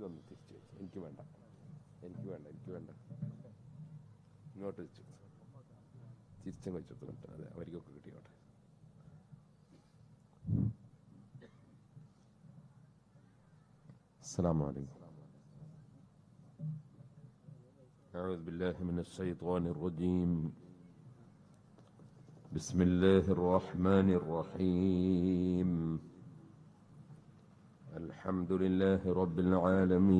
ഇതൊന്ന് തിരിച്ചു വെച്ചു എനിക്ക് വേണ്ട എനിക്ക് വേണ്ട എനിക്ക് വേണ്ട ഇങ്ങോട്ട് വെച്ചു തിരിച്ചും വെച്ചിട്ടുണ്ട് അതെ അവർക്കൊക്കെ കിട്ടിയോട്ടെ السلام عليكم أعوذ بالله من الشيطان الرجيم بسم الله الرحمن الرحيم الحمد لله رب العالمين.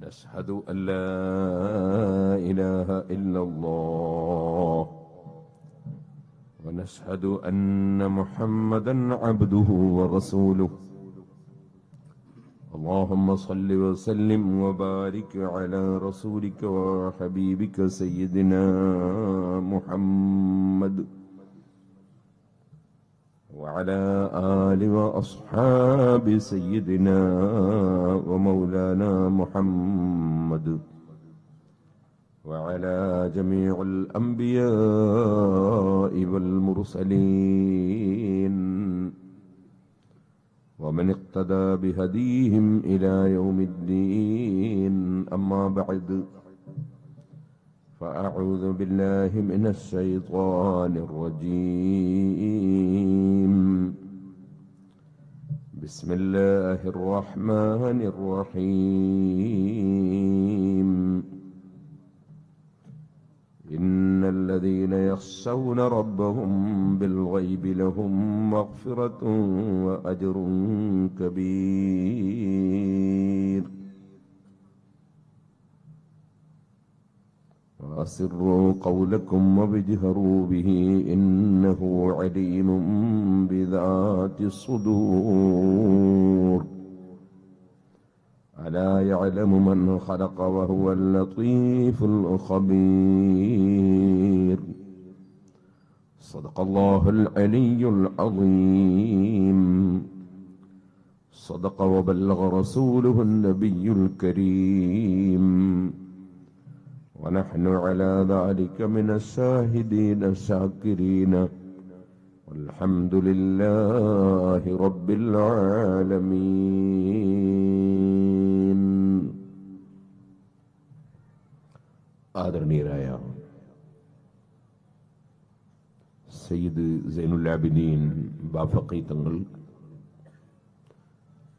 نشهد أن لا إله إلا الله. ونشهد أن محمدا عبده ورسوله. اللهم صل وسلم وبارك على رسولك وحبيبك سيدنا محمد وعلى آل وأصحاب سيدنا ومولانا محمد وعلى جميع الأنبياء والمرسلين. ومن اقتدى بهديهم إلى يوم الدين أما بعد فأعوذ بالله من الشيطان الرجيم. بسم الله الرحمن الرحيم. إن الذين يخشون ربهم بالغيب لهم مغفرة وأجر كبير. وأسروا قولكم وبجهروا به إنه عليم بذات الصدور. ألا يعلم من خلق وهو اللطيف الخبير. صدق الله العلي العظيم. صدق وبلغ رسوله النبي الكريم. ونحن على ذلك من الشاهدين الشاكرين. والحمد لله رب العالمين. ആദരണീയരായ സയ്യിദ് സൈനുല്ലാബിദീൻ ബാഫഖി തങ്ങൾ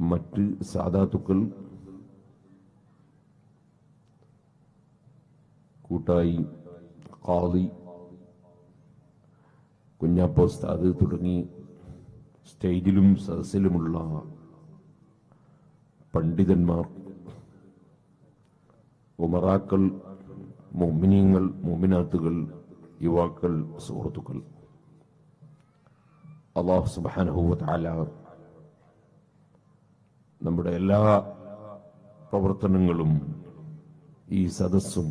മറ്റ് സാധാത്തുക്കൾ കൂട്ടായി കാളി കുഞ്ഞാപ്പോസ്താദ് തുടങ്ങി സ്റ്റേജിലും സദസ്സിലുമുള്ള പണ്ഡിതന്മാർ ഉമറാക്കൾ മൊമിനിയങ്ങൾ മൊമിനാത്തുകൾ യുവാക്കൾ സുഹൃത്തുക്കൾ. അള്ളാഹു സുബാനഹുവല നമ്മുടെ എല്ലാ പ്രവർത്തനങ്ങളും ഈ സദസ്സും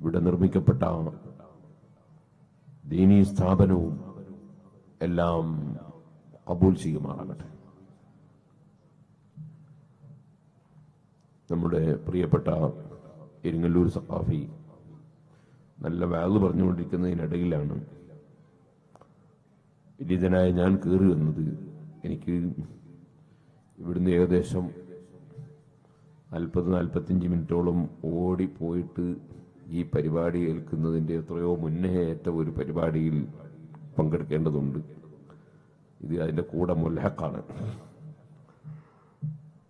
ഇവിടെ നിർമ്മിക്കപ്പെട്ട ദീനീ സ്ഥാപനവും എല്ലാം കബൂൽ ചെയ്യുമാറാകട്ടെ. നമ്മുടെ പ്രിയപ്പെട്ട ഇരിങ്ങല്ലൂർ സഖാഫി നല്ല വാഗ് പറഞ്ഞുകൊണ്ടിരിക്കുന്നതിനിടയിലാണ് വിനീതനായ ഞാൻ കയറി വന്നത്. എനിക്ക് ഇവിടുന്ന് ഏകദേശം നാൽപ്പത് നാൽപ്പത്തിയഞ്ച് മിനിറ്റോളം ഓടിപ്പോയിട്ട് ഈ പരിപാടി ഏൽക്കുന്നതിന്റെ എത്രയോ മുന്നേ ഏറ്റ ഒരു പരിപാടിയിൽ പങ്കെടുക്കേണ്ടതുണ്ട്. ഇത് അതിന്റെ കൂടെ മുല്ലഹക്കാണ്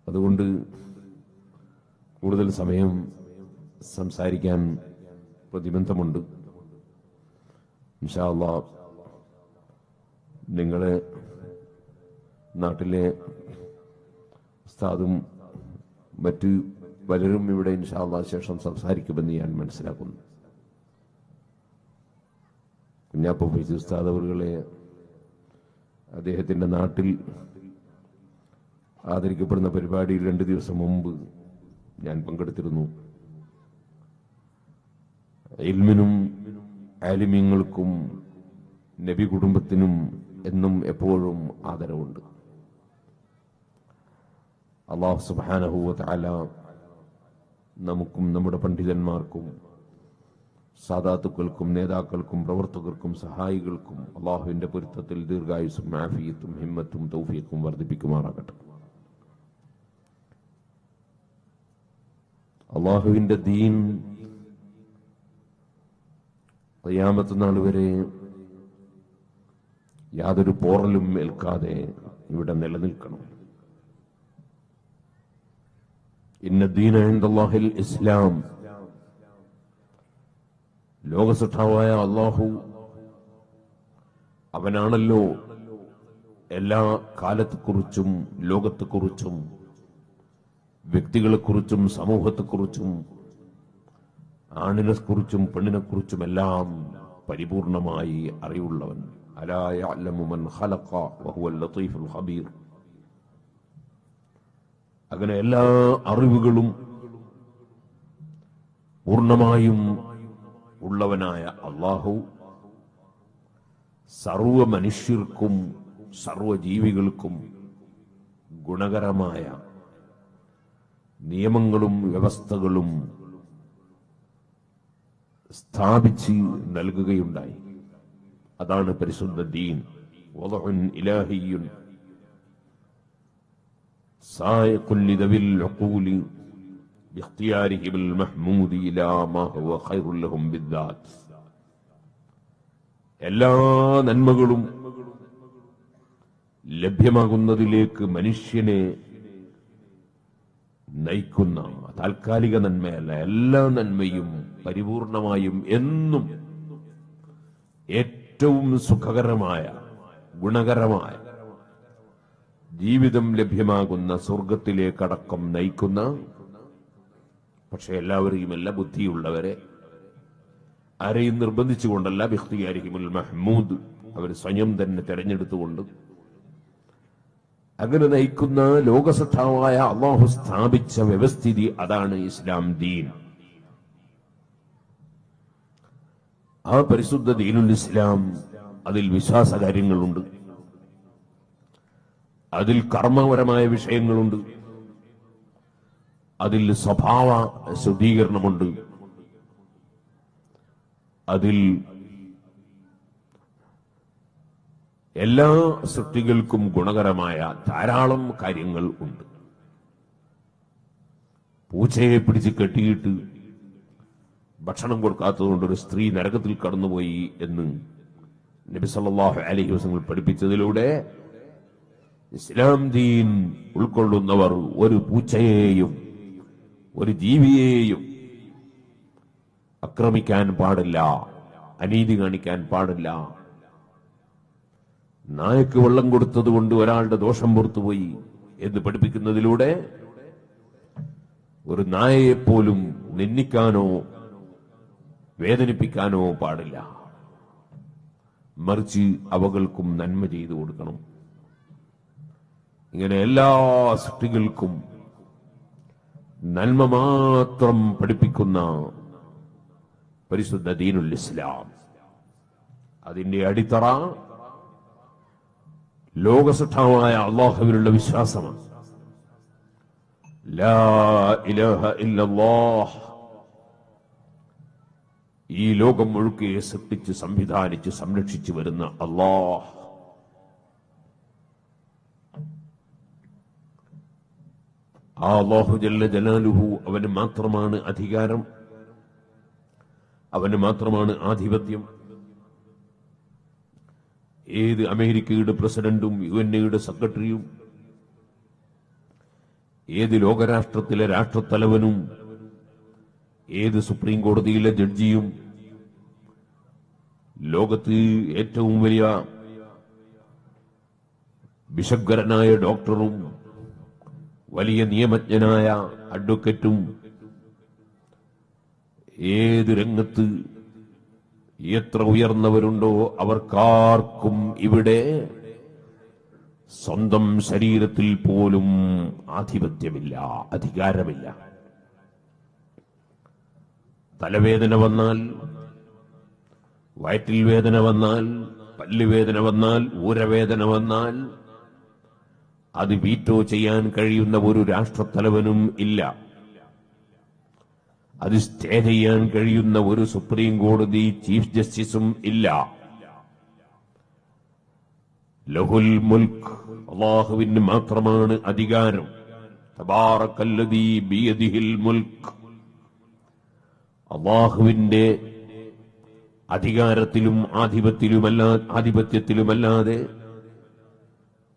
അതുകൊണ്ട് കൂടുതൽ സമയം സംസാരിക്കാൻ പ്രതിബന്ധമുണ്ട്. ഇൻഷാല്ല നിങ്ങളെ നാട്ടിലെ ഉസ്താദും മറ്റു പലരും ഇവിടെ ഇൻഷാല്ല ശേഷം സംസാരിക്കുമെന്ന് ഞാൻ മനസ്സിലാക്കുന്നു. കുഞ്ഞാപ്പ ഫൈസി ഉസ്താദ് അവരുകളെ അദ്ദേഹത്തിന്റെ നാട്ടിൽ ആദരിക്കപ്പെടുന്ന പരിപാടിയിൽ രണ്ട് ദിവസം മുമ്പ് ഞാൻ പങ്കെടുത്തിരുന്നു. ഇൽമിനും ആലിമ്യങ്ങൾക്കും നബി കുടുംബത്തിനും എന്നും എപ്പോഴും ആദരവുണ്ട്. അള്ളാഹു സുബാനഹുവ അല നമുക്കും നമ്മുടെ പണ്ഡിതന്മാർക്കും സാധാത്തുക്കൾക്കും നേതാക്കൾക്കും പ്രവർത്തകർക്കും സഹായികൾക്കും അള്ളാഹുവിന്റെ പൊരുത്തത്തിൽ ദീർഘായുസും മാഫിയത്തും ഹിമ്മത്തും തൗഫീഖും വർദ്ധിപ്പിക്കുമാറാകട്ടെ. അള്ളാഹുവിന്റെ ദീൻ ഖിയാമത്ത് നാൾ വരെ യാതൊരു പോറലും ഏൽക്കാതെ ഇവിടെ നിലനിൽക്കണം. ഇന്ന ദീന ഇന്ദല്ലാഹിൽ ഇസ്ലാം. ലോകസൃഷ്ടാവായ അള്ളാഹു അവനാണല്ലോ എല്ലാ കാലത്തെക്കുറിച്ചും ലോകത്തെക്കുറിച്ചും വ്യക്തികളെക്കുറിച്ചും സമൂഹത്തെക്കുറിച്ചും ആണിനെക്കുറിച്ചും പെണ്ണിനെക്കുറിച്ചും എല്ലാം പരിപൂർണമായി അറിവുള്ളവൻ. അങ്ങനെ എല്ലാ അറിവുകളും പൂർണമായും ഉള്ളവനായ അള്ളാഹു സർവ മനുഷ്യർക്കും സർവജീവികൾക്കും ഗുണകരമായ നിയമങ്ങളും വ്യവസ്ഥകളും സ്ഥാപിച്ച് നൽകുകയുണ്ടായി. അതാണ് പരിശുദ്ധ ദീൻ. ഇലാഹിയുൻ. എല്ലാ നന്മകളും ലഭ്യമാകുന്നതിലേക്ക് മനുഷ്യനെ നയിക്കുന്ന താൽക്കാലിക നന്മയല്ല എല്ലാ നന്മയും പരിപൂർണമായും എന്നും ഏറ്റവും സുഖകരമായ ഗുണകരമായ ജീവിതം ലഭ്യമാകുന്ന സ്വർഗത്തിലേക്കടക്കം നയിക്കുന്ന പക്ഷെ എല്ലാവരെയും എല്ലാ ബുദ്ധിയുള്ളവരെ. ആരെയും നിർബന്ധിച്ചുകൊണ്ടല്ല ബിഹ്തിയാരിഹിമുൽ മഹ്മൂദ് അവർ സ്വയം തന്നെ തെരഞ്ഞെടുത്തുകൊണ്ട് അങ്ങനെ നയിക്കുന്ന ലോകസത്താവായ അള്ളാഹു സ്ഥാപിച്ച വ്യവസ്ഥിതി അതാണ് ഇസ്ലാം ദീൻ. ആ പരിശുദ്ധ ദീനുൽ ഇസ്ലാം അതിൽ വിശ്വാസ കാര്യങ്ങളുണ്ട് അതിൽ കർമ്മപരമായ വിഷയങ്ങളുണ്ട്. അതിൽ സ്വഭാവ ശുദ്ധീകരണമുണ്ട്. അതിൽ എല്ലാ സൃഷ്ടികൾക്കും ഗുണകരമായ ധാരാളം കാര്യങ്ങൾ ഉണ്ട്. പൂച്ചയെ പിടിച്ച് കെട്ടിയിട്ട് ഭക്ഷണം കൊടുക്കാത്തതുകൊണ്ട് ഒരു സ്ത്രീ നരകത്തിൽ കടന്നുപോയി എന്ന് നബി സല്ലല്ലാഹു അലൈഹി വസല്ലം പഠിപ്പിച്ചതിലൂടെ ഇസ്ലാം ദീൻ ഉൾക്കൊള്ളുന്നവർ ഒരു പൂച്ചയെയും ഒരു ജീവിയെയും അക്രമിക്കാൻ പാടില്ല അനീതി കാണിക്കാൻ പാടില്ല നായക്ക് വെള്ളം കൊടുത്തതുകൊണ്ട് ഒരാളുടെ ദോഷം പുറത്തുപോയി എന്ന് പഠിപ്പിക്കുന്നതിലൂടെ ഒരു നായയെപ്പോലും നിന്ദിക്കാനോ വേദനിപ്പിക്കാനോ പാടില്ല. മറിച്ച് അവകൾക്കും നന്മ ചെയ്തു കൊടുക്കണം. ഇങ്ങനെ എല്ലാ സൃഷ്ടികൾക്കും നന്മ മാത്രം പഠിപ്പിക്കുന്ന പരിശുദ്ധ ദീനുൽ ഇസ്ലാം. അതിന്റെ അടിത്തറ ലോകസൃഷ്ടാവായ അള്ളാഹുവിനുള്ള വിശ്വാസമാണ്. ഈ ലോകം മുഴുക്കെ സൃഷ്ടിച്ച് സംവിധാനിച്ച് സംരക്ഷിച്ചു വരുന്ന അള്ളാഹ്. ആ അള്ളാഹു ജല്ല ജലാലുഹു അവന് മാത്രമാണ് അധികാരം. അവന് മാത്രമാണ് ആധിപത്യം. ഏത് അമേരിക്കയുടെ പ്രസിഡന്റും യു എൻ എയുടെ സെക്രട്ടറിയും ഏത് ലോകരാഷ്ട്രത്തിലെ രാഷ്ട്രത്തലവനും ഏത് സുപ്രീം കോടതിയിലെ ജഡ്ജിയും ലോകത്ത് ഏറ്റവും വലിയ ബിഷഗ്വരനായ ഡോക്ടറും വലിയ നിയമജ്ഞനായ അഡ്വക്കറ്റും ഏത് രംഗത്ത് എത്ര ഉയർന്നവരുണ്ടോ അവർക്കാർക്കും ഇവിടെ സ്വന്തം ശരീരത്തിൽ പോലും ആധിപത്യമില്ല അധികാരമില്ല. തലവേദന വന്നാൽ വയറ്റിൽ വേദന വന്നാൽ പല്ലുവേദന വന്നാൽ ഊരവേദന വന്നാൽ അത് വീറ്റോ ചെയ്യാൻ കഴിയുന്ന ഒരു രാഷ്ട്രത്തലവനും ഇല്ല. അത് സ്റ്റേ ചെയ്യാൻ കഴിയുന്ന ഒരു സുപ്രീം കോടതി ചീഫ് ജസ്റ്റിസും ഇല്ല. ലഹുൽ മുൽക്ക് അള്ളാഹുവിന് മാത്രമാണ് അധികാരം. അള്ളാഹുവിന്റെ അധികാരത്തിലും ആധിപത്യത്തിലുമല്ലാ ആധിപത്യത്തിലുമല്ലാതെ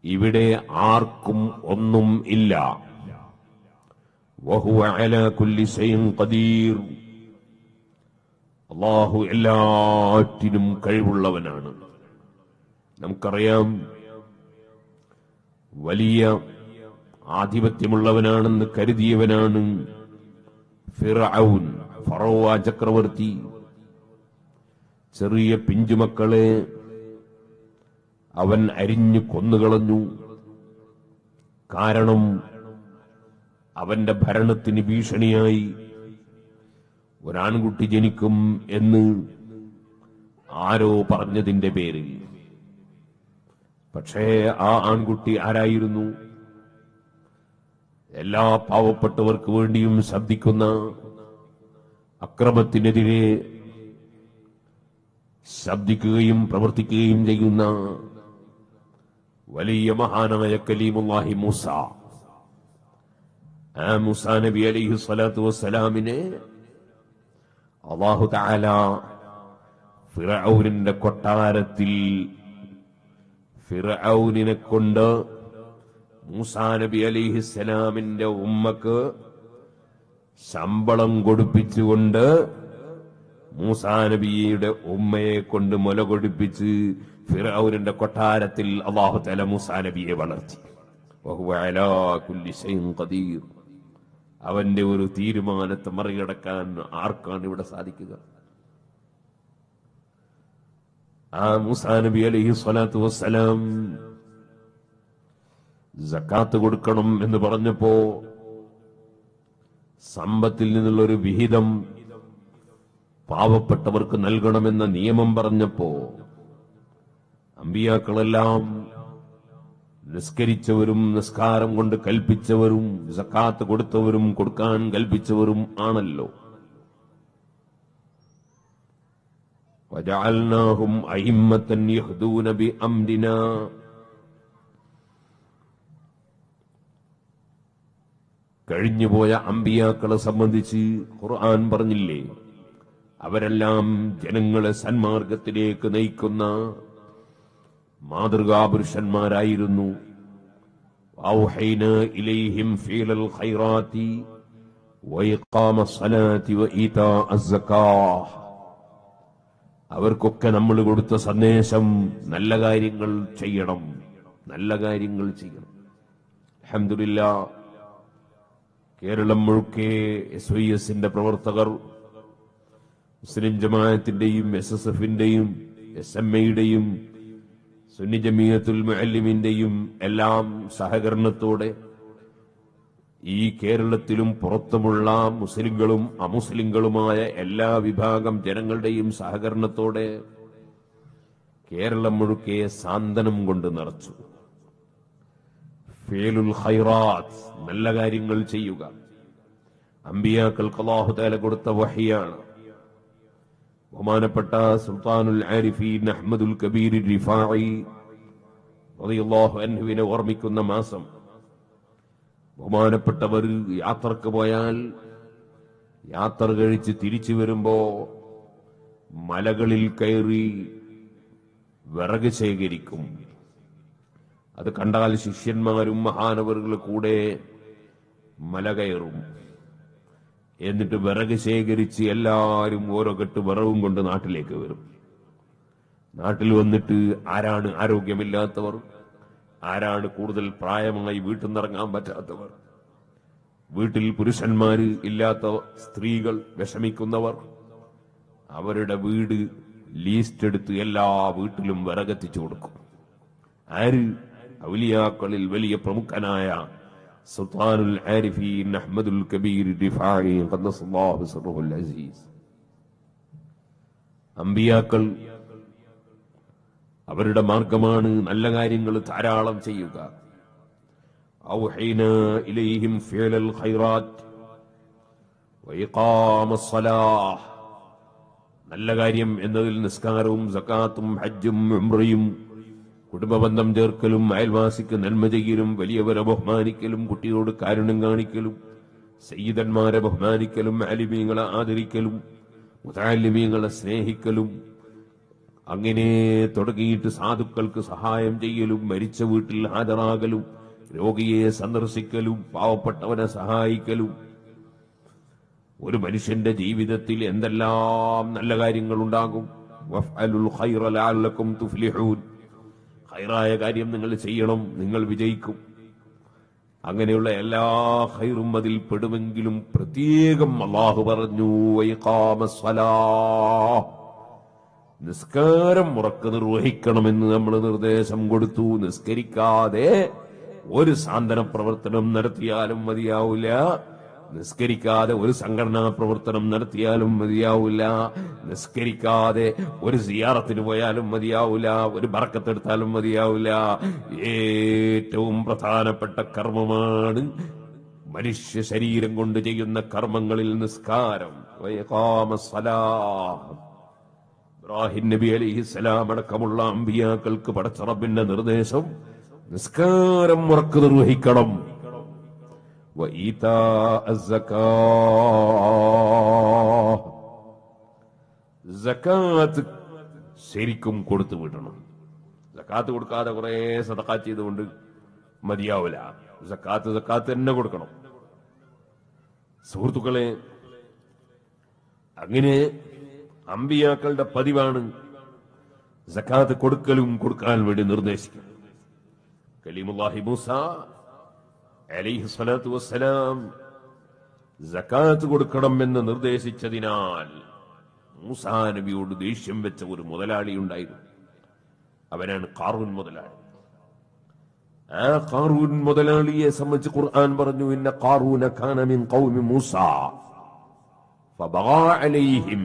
ഇവിടെ ആർക്കും ഒന്നും ഇല്ല. വഹുവ അലാ കുല്ലി ശൈഇൻ ഖദീർ അള്ളാഹു എല്ലാറ്റിനും കഴിവുള്ളവനാണ്. നമുക്കറിയാം വലിയ ആധിപത്യമുള്ളവനാണെന്ന് കരുതിയവനാണ് ഫിറഔൻ ഫറോവ ചക്രവർത്തി. ചെറിയ പിഞ്ചുമക്കളെ അവൻ അരിഞ്ഞു കൊന്നുകളഞ്ഞു. കാരണം അവന്റെ ഭരണത്തിന് ഭീഷണിയായി. ഒരാൺകുട്ടി ജനിക്കും എന്ന് ആരോ പറഞ്ഞതിന്റെ പേരിൽ. പക്ഷേ ആ ആൺകുട്ടി ആരായിരുന്നു? എല്ലാ പാവപ്പെട്ടവർക്ക് വേണ്ടിയും ശബ്ദിക്കുന്ന അക്രമത്തിനെതിരെ ശബ്ദിക്കുകയും പ്രവർത്തിക്കുകയും ചെയ്യുന്ന വലിയ മഹാനായ കലീമുല്ലാഹി മൂസ. ആ മുസാ നബി അലൈഹി സ്വലാത്തു വസ്സലാമിനെ അള്ളാഹു താല ഫിറൌനിന്റെ കൊട്ടാരത്തിൽ ഫിറൌനിനെ കൊണ്ട് മൂസാ നബി അലിഹിസ്സലാമിന്റെ ഉമ്മക്ക് ശമ്പളം കൊടുപ്പിച്ചുകൊണ്ട് മൂസാ നബിയുടെ ഉമ്മയെ കൊണ്ട് മുല കൊടുപ്പിച്ച് ഫിറൌനിന്റെ കൊട്ടാരത്തിൽ അള്ളാഹു തല മൂസാ നബിയെ വളർത്തി വഹുവ അലാ കുല്ലി ശൈഇൻ ഖദീർ അവന്റെ ഒരു തീരുമാനത്തെ മറികടക്കാൻ ആർക്കാണ് ഇവിടെ സാധിക്കുക? ആ മൂസാ നബി അലൈഹി സ്വലാത്തു വസ്സലാം ജക്കാത്ത് കൊടുക്കണം എന്ന് പറഞ്ഞപ്പോ സമ്പത്തിൽ നിന്നുള്ള ഒരു വിഹിതം പാവപ്പെട്ടവർക്ക് നൽകണമെന്ന നിയമം പറഞ്ഞപ്പോ അമ്പിയാക്കളെല്ലാം നിസ്കരിച്ചവരും നിസ്കാരം കൊണ്ട് കൽപ്പിച്ചവരും സക്കാത്ത് കൊടുത്തവരും കൊടുക്കാൻ കൽപ്പിച്ചവരും ആണല്ലോ. അഹിമ്മത്തൻ കഴിഞ്ഞുപോയ അമ്പിയാക്കളെ സംബന്ധിച്ച് ഖുർആൻ പറഞ്ഞില്ലേ? അവരെല്ലാം ജനങ്ങളെ സന്മാർഗത്തിലേക്ക് നയിക്കുന്ന മാതൃകാപുരുഷന്മാരായിരുന്നു. അവർക്കൊക്കെ നമ്മൾ കൊടുത്ത സന്ദേശം നല്ല കാര്യങ്ങൾ ചെയ്യണം. നല്ല കാര്യങ്ങൾ ചെയ്യണം. അഹമ്മദില്ല കേരളം മുഴുക്കെ എസ് വൈ എസിന്റെ പ്രവർത്തകർ മുസ്ലിം ജമാഅത്തിന്റെയും എസ് എസ് എഫിന്റെയും എസ് എം എയുടെയും സുന്നി ജമീയത്തുൽ മുഅല്ലിമിന്റെയും എല്ലാം സഹകരണത്തോടെ ഈ കേരളത്തിലും പുറത്തുമുള്ള മുസ്ലിങ്ങളും അമുസ്ലിങ്ങളുമായ എല്ലാ വിഭാഗം ജനങ്ങളുടെയും സഹകരണത്തോടെ കേരളം മുഴുക്കെ സാന്ത്വനം കൊണ്ട് നിറച്ചു. ഫേലുൽ ഖൈറാത്ത് നല്ല കാര്യങ്ങൾ ചെയ്യുക. അമ്പിയാക്കൾ അല്ലാഹു തആല കൊടുത്ത വഹിയാണ്. ബഹുമാനപ്പെട്ട സുൽത്താനുൽ ആരിഫീൻ നഹ്മദുൽ കബീർ റിഫായി റളിയല്ലാഹു അൻഹുവിനെ ഓർമ്മിക്കുന്ന മാസം ബഹുമാനപ്പെട്ടവർ യാത്രയ്ക്ക് പോയാൽ യാത്ര കഴിച്ച് തിരിച്ചു വരുമ്പോ മലകളിൽ കയറി വിറക് ശേഖരിക്കും. അത് കണ്ടാൽ ശിഷ്യന്മാരും മഹാനവറുകൾ കൂടെ മല കയറും. എന്നിട്ട് വിറക് ശേഖരിച്ച് എല്ലാവരും ഓരോ കെട്ട് വിറവും കൊണ്ട് നാട്ടിലേക്ക് വരും. നാട്ടിൽ വന്നിട്ട് ആരാണ് ആരോഗ്യമില്ലാത്തവർ? ആരാണ് കൂടുതൽ പ്രായമായി വീട്ടിൽ നിന്നിറങ്ങാൻ പറ്റാത്തവർ? വീട്ടിൽ പുരുഷന്മാര് ഇല്ലാത്ത സ്ത്രീകൾ വിഷമിക്കുന്നവർ? അവരുടെ വീട് ലീസ്റ്റ് എടുത്ത് എല്ലാ വീട്ടിലും വിറകെത്തിച്ചു കൊടുക്കും. ആര്? ഔലിയാക്കളിൽ വലിയ പ്രമുഖനായ സുൽത്താനുൽ ആരിഫീൻ അഹ്മദുൽ കബീർ റിഫായി ഖദ്ദസല്ലാഹു സിർറുൽ അസീസ് അമ്പിയാക്കൾ അവരുടെ മാർഗമാണ് നല്ല കാര്യങ്ങൾ ധാരാളം ചെയ്യുക. ഔഹൈന ഇലൈഹിം ഫിഅലൽ ഖൈറാത്ത് വൈഖാമസ്സലാഹ് നല്ല കാര്യം എന്നതിൽ നിസ്കാരവും സക്കാത്തും ഹജ്ജും ഉംറയും കുടുംബബന്ധം ചേർക്കലും അയൽവാസിക്ക് നന്മ ചെയ്യലും വലിയവരെ ബഹുമാനിക്കലും കുട്ടിയോട് കാരുണ്യം കാണിക്കലും സയ്യിദന്മാരെ ബഹുമാനിക്കലും അലിമീങ്ങളെ ആദരിക്കലും മുതാലിമീങ്ങളെ സ്നേഹിക്കലും അങ്ങനെ തുടങ്ങിയിട്ട് സാധുക്കൾക്ക് സഹായം ചെയ്യലും മരിച്ച വീട്ടിൽ ഹാജരാകലും രോഗിയെ സന്ദർശിക്കലും പാവപ്പെട്ടവനെ സഹായിക്കലും. ഒരു മനുഷ്യന്റെ ജീവിതത്തിൽ എന്തെല്ലാം നല്ല കാര്യങ്ങൾ ഉണ്ടാകും വഫ്അലുൽ ഖൈറ ഖൈറായ കാര്യം നിങ്ങൾ ചെയ്യണം നിങ്ങൾ വിജയിക്കും. അങ്ങനെയുള്ള എല്ലാ ഹൈറും അതിൽ പെടുമെങ്കിലും പ്രത്യേകം അള്ളാഹു പറഞ്ഞു നിസ്കാരം മുറക്ക് നിർവഹിക്കണമെന്ന് നമ്മൾ നിർദ്ദേശം കൊടുത്തു. നിസ്കരിക്കാതെ ഒരു സാന്ത്വന പ്രവർത്തനം നടത്തിയാലും മതിയാവില്ല. നിസ്കരിക്കാതെ ഒരു സംഘടനാ പ്രവർത്തനം നടത്തിയാലും മതിയാവില്ല നിസ്കരിക്കാതെ ഒരു സിയാറത്തിന് പോയാലും മതിയാവില്ല ഒരു ബറക്കത്തെടുത്താലും മതിയാവില്ല ഏറ്റവും പ്രധാനപ്പെട്ട കർമ്മമാണ് മനുഷ്യ ശരീരം കൊണ്ട് ചെയ്യുന്ന കർമ്മങ്ങളിൽ നിസ്കാരം. ഇബ്രാഹിം നബി അലിഹിസ്സലാം അടക്കമുള്ള അമ്പിയാക്കൾക്ക് പടച്ചറബിന്റെ നിർദ്ദേശം നിസ്കാരം ഉറക്കു നിർവഹിക്കണം. وإيتاء الزكاة സക്കാത്ത് ശരിക്കും കൊടുത്തു വിടണം സക്കാത്ത് കൊടുക്കാതെ കുറെ സദക്കാ ചെയ്തുകൊണ്ട് മതിയാവില്ല സക്കാത്ത് സക്കാത്ത് തന്നെ കൊടുക്കണം സുഹൃത്തുക്കളെ അങ്ങനെ അമ്പിയാക്കളുടെ പതിവാണ് സക്കാത്ത് കൊടുക്കലും കൊടുക്കാൻ വേണ്ടി നിർദ്ദേശിക്കും കലീമുല്ലാഹി മൂസ അലിഹി സ്വലാത്തു വസ്സലാം ജക്കാത്ത് കൊടുക്കണം എന്ന് നിർദ്ദേശിച്ചതിനാൽ മൂസാ നബിയോട് ദേഷ്യം വെച്ച ഒരു മുതലാളി ഉണ്ടായിരുന്നു. അവനാണ് കാറൂൻ മുതലാളി. ആ കാറൂൻ മുതലാളിയെ സംബന്ധിച്ച് ഖുർആൻ പറഞ്ഞു ഇന്ന കാറൂന കാന മിൻ ഖൗമി മൂസാ ഫബഗാ അലൈഹിം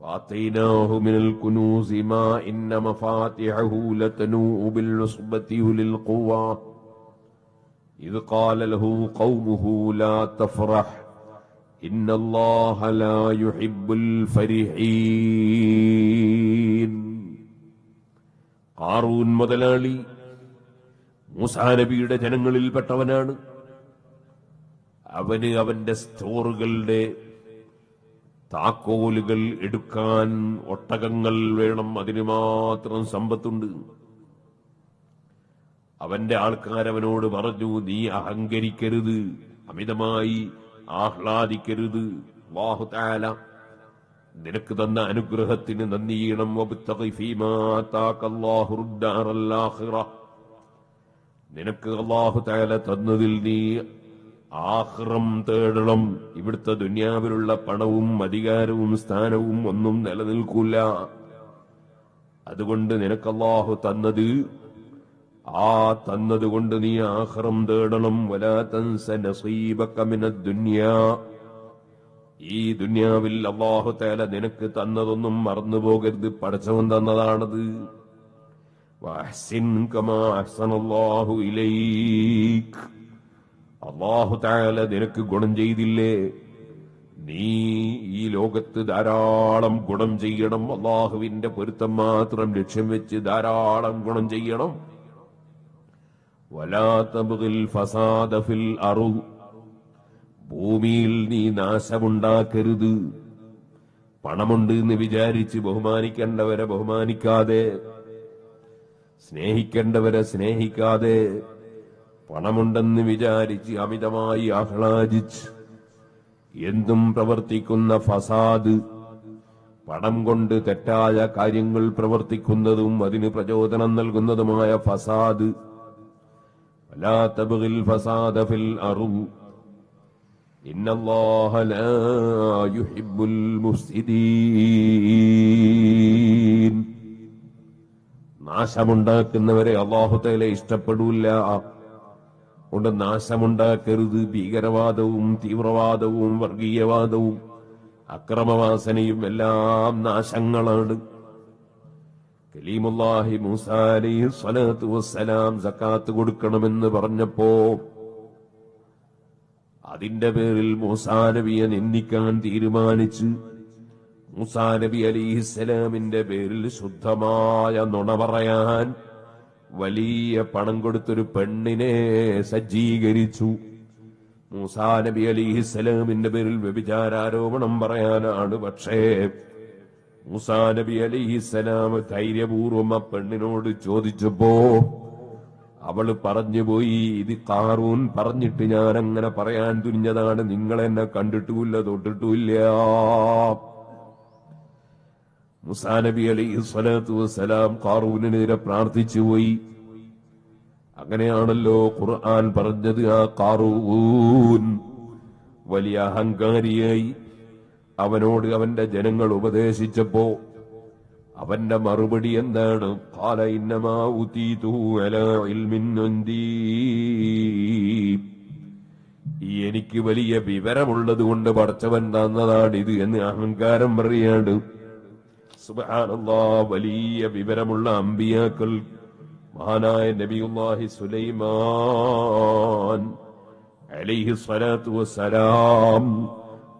وآتيناه من الكنوز ما إن مفاتحه لتنوء بالعصبة أولي القوى إذ قال له قومه لا تفرح إن الله لا يحب الفرحين قارون മുതലാളി മൂസാ നബിയുടെ ജനങ്ങളിൽപ്പെട്ടവനാണ് അവന് അവന്റെ സ്റ്റോറുകളുടെ താക്കോലുകൾ എടുക്കാൻ ഒട്ടകങ്ങൾ വേണം. അതിന് മാത്രം സമ്പത്തുണ്ട്. അവന്റെ ആൾക്കാരവനോട് പറഞ്ഞു നീ അഹങ്കരിക്കരുത്. അമിതമായി ആഹ്ലാദിക്കരുത്. വാഹുതാല നിനക്ക് തന്ന അനുഗ്രഹത്തിന് നന്ദിയണം. നിനക്ക് അള്ളാഹു തന്നതിൽ നീ ആഹ്റം തേടണം. ഇവിടുത്തെ ദുന്യാവിലുള്ള പണവും അധികാരവും സ്ഥാനവും ഒന്നും നിലനിൽക്കൂല. അതുകൊണ്ട് നിനക്കല്ലാഹു തന്നത് ആ തന്നതുകൊണ്ട് നീ ആഹ്റം തേടണം. വലാ തൻസ നസീബക മിനദ് ദുനിയാ. ഈ ദുന്യാവിൽ അള്ളാഹു തേല നിനക്ക് തന്നതൊന്നും മറന്നു പോകരുത് പടച്ചവൻ തന്നതാണത്. വാഹ്സിൻ കമാ ഇലൈ അള്ളാഹു താല നിനക്ക് ഗുണം ചെയ്തില്ലേ? നീ ഈ ലോകത്ത് ധാരാളം ഗുണം ചെയ്യണം. അള്ളാഹുവിന്റെ പൊരുത്തം മാത്രം ലക്ഷ്യം വെച്ച് ധാരാളം ഗുണം ചെയ്യണം. വലാത്തബിൽ ഫസാദ ഫിൽ അറു ഭൂമിയിൽ നീ നാശമുണ്ടാക്കരുത്. പണമുണ്ട് എന്ന് വിചാരിച്ച് ബഹുമാനിക്കേണ്ടവരെ ബഹുമാനിക്കാതെ സ്നേഹിക്കേണ്ടവരെ സ്നേഹിക്കാതെ പണമുണ്ടെന്ന് വിചാരിച്ച് അമിതമായി ആഹ്ലാദിച്ച് എന്തും പ്രവർത്തിക്കുന്ന ഫസാദ് പണം കൊണ്ട് തെറ്റായ കാര്യങ്ങൾ പ്രവർത്തിക്കുന്നതും അതിന് പ്രചോദനം നൽകുന്നതുമായ ഫസാദ്. വലാത്തബിൽ ഫസാദ ഫിൽ നാശമുണ്ടാക്കുന്നവരെ അള്ളാഹുത്തേലെ ഇഷ്ടപ്പെടൂല്ല കൊണ്ട് നാശമുണ്ടാക്കരുത്. ഭീകരവാദവും തീവ്രവാദവും വർഗീയവാദവും അക്രമവാസനയും എല്ലാം നാശങ്ങളാണ്. കലീമുല്ലാഹി മൂസ അലൈഹി വസ്സലാം സക്കാത്ത് കൊടുക്കണമെന്ന് പറഞ്ഞപ്പോ അതിന്റെ പേരിൽ മൂസാ നബിയെ നിന്ദിക്കാൻ തീരുമാനിച്ച് മൂസാ നബി അലിഹിസ്സലാമിന്റെ പേരിൽ ശുദ്ധമായ നുണ പറയാൻ വലിയ പണം കൊടുത്തൊരു പെണ്ണിനെ സജ്ജീകരിച്ചു. മൂസാ നബി അലിഹിസ്സലാമിന്റെ പേരിൽ വ്യഭിചാരോപണം പറയാനാണ് പക്ഷേ മൂസാ നബി അലിഹിസ്സലാം ധൈര്യപൂർവം ആ പെണ്ണിനോട് ചോദിച്ചപ്പോ അവൾ പറഞ്ഞുപോയി ഇത് കാറൂൻ പറഞ്ഞിട്ട് ഞാൻ അങ്ങനെ പറയാൻ തുനിഞ്ഞതാണ് നിങ്ങൾ എന്നെ കണ്ടിട്ടുമില്ല തൊട്ടിട്ടുമില്ല. മുസാ നബി അലൈഹി സ്വലാത്തു വസ്സലാം കാറൂനെതിരെ പ്രാർത്ഥിച്ചു പോയി. അങ്ങനെയാണല്ലോ ഖുർആൻ പറഞ്ഞത് ആ കാറൂൻ വലിയ അഹങ്കാരിയായി അവനോട് അവന്റെ ജനങ്ങൾ ഉപദേശിച്ചപ്പോ അവന്റെ മറുപടി എന്താണ്? കാല ഇന്നമാ എനിക്ക് വലിയ വിവരമുള്ളത് കൊണ്ട് പഠിച്ചവൻ ഇത് എന്ന് അഹങ്കാരം പറയാണ്. വലിയ വിവരമുള്ള അമ്പിയാക്കൾ. മഹാനായ നബിയുല്ലാഹി സുലൈമാൻ അലൈഹി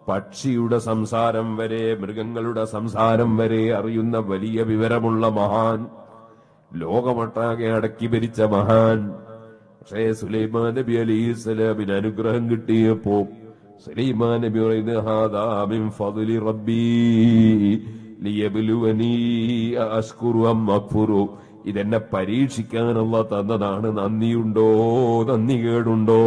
പക്ഷിയുടെ സംസാരം വരെ മൃഗങ്ങളുടെ സംസാരം വരെ അറിയുന്ന വലിയ വിവരമുള്ള മഹാൻ ലോകമൊട്ടാകെ അടക്കി ഭരിച്ച മഹാൻ. പക്ഷേ സുലൈമാൻ നബി അലൈഹി സ്വലാമിന് അനുഗ്രഹം കിട്ടിയപ്പോ സുലൈമാൻ നബി പറയുന്നത് "ഹാദാ മിൻ ഫദ്ലി റബ്ബീ. ലിയബ്ലുവനീ പരീക്ഷിക്കാൻ അല്ല ഇതെന്നെ തന്നതാണ്. നന്ദിയുണ്ടോ? നന്ദി കേടുണ്ടോ?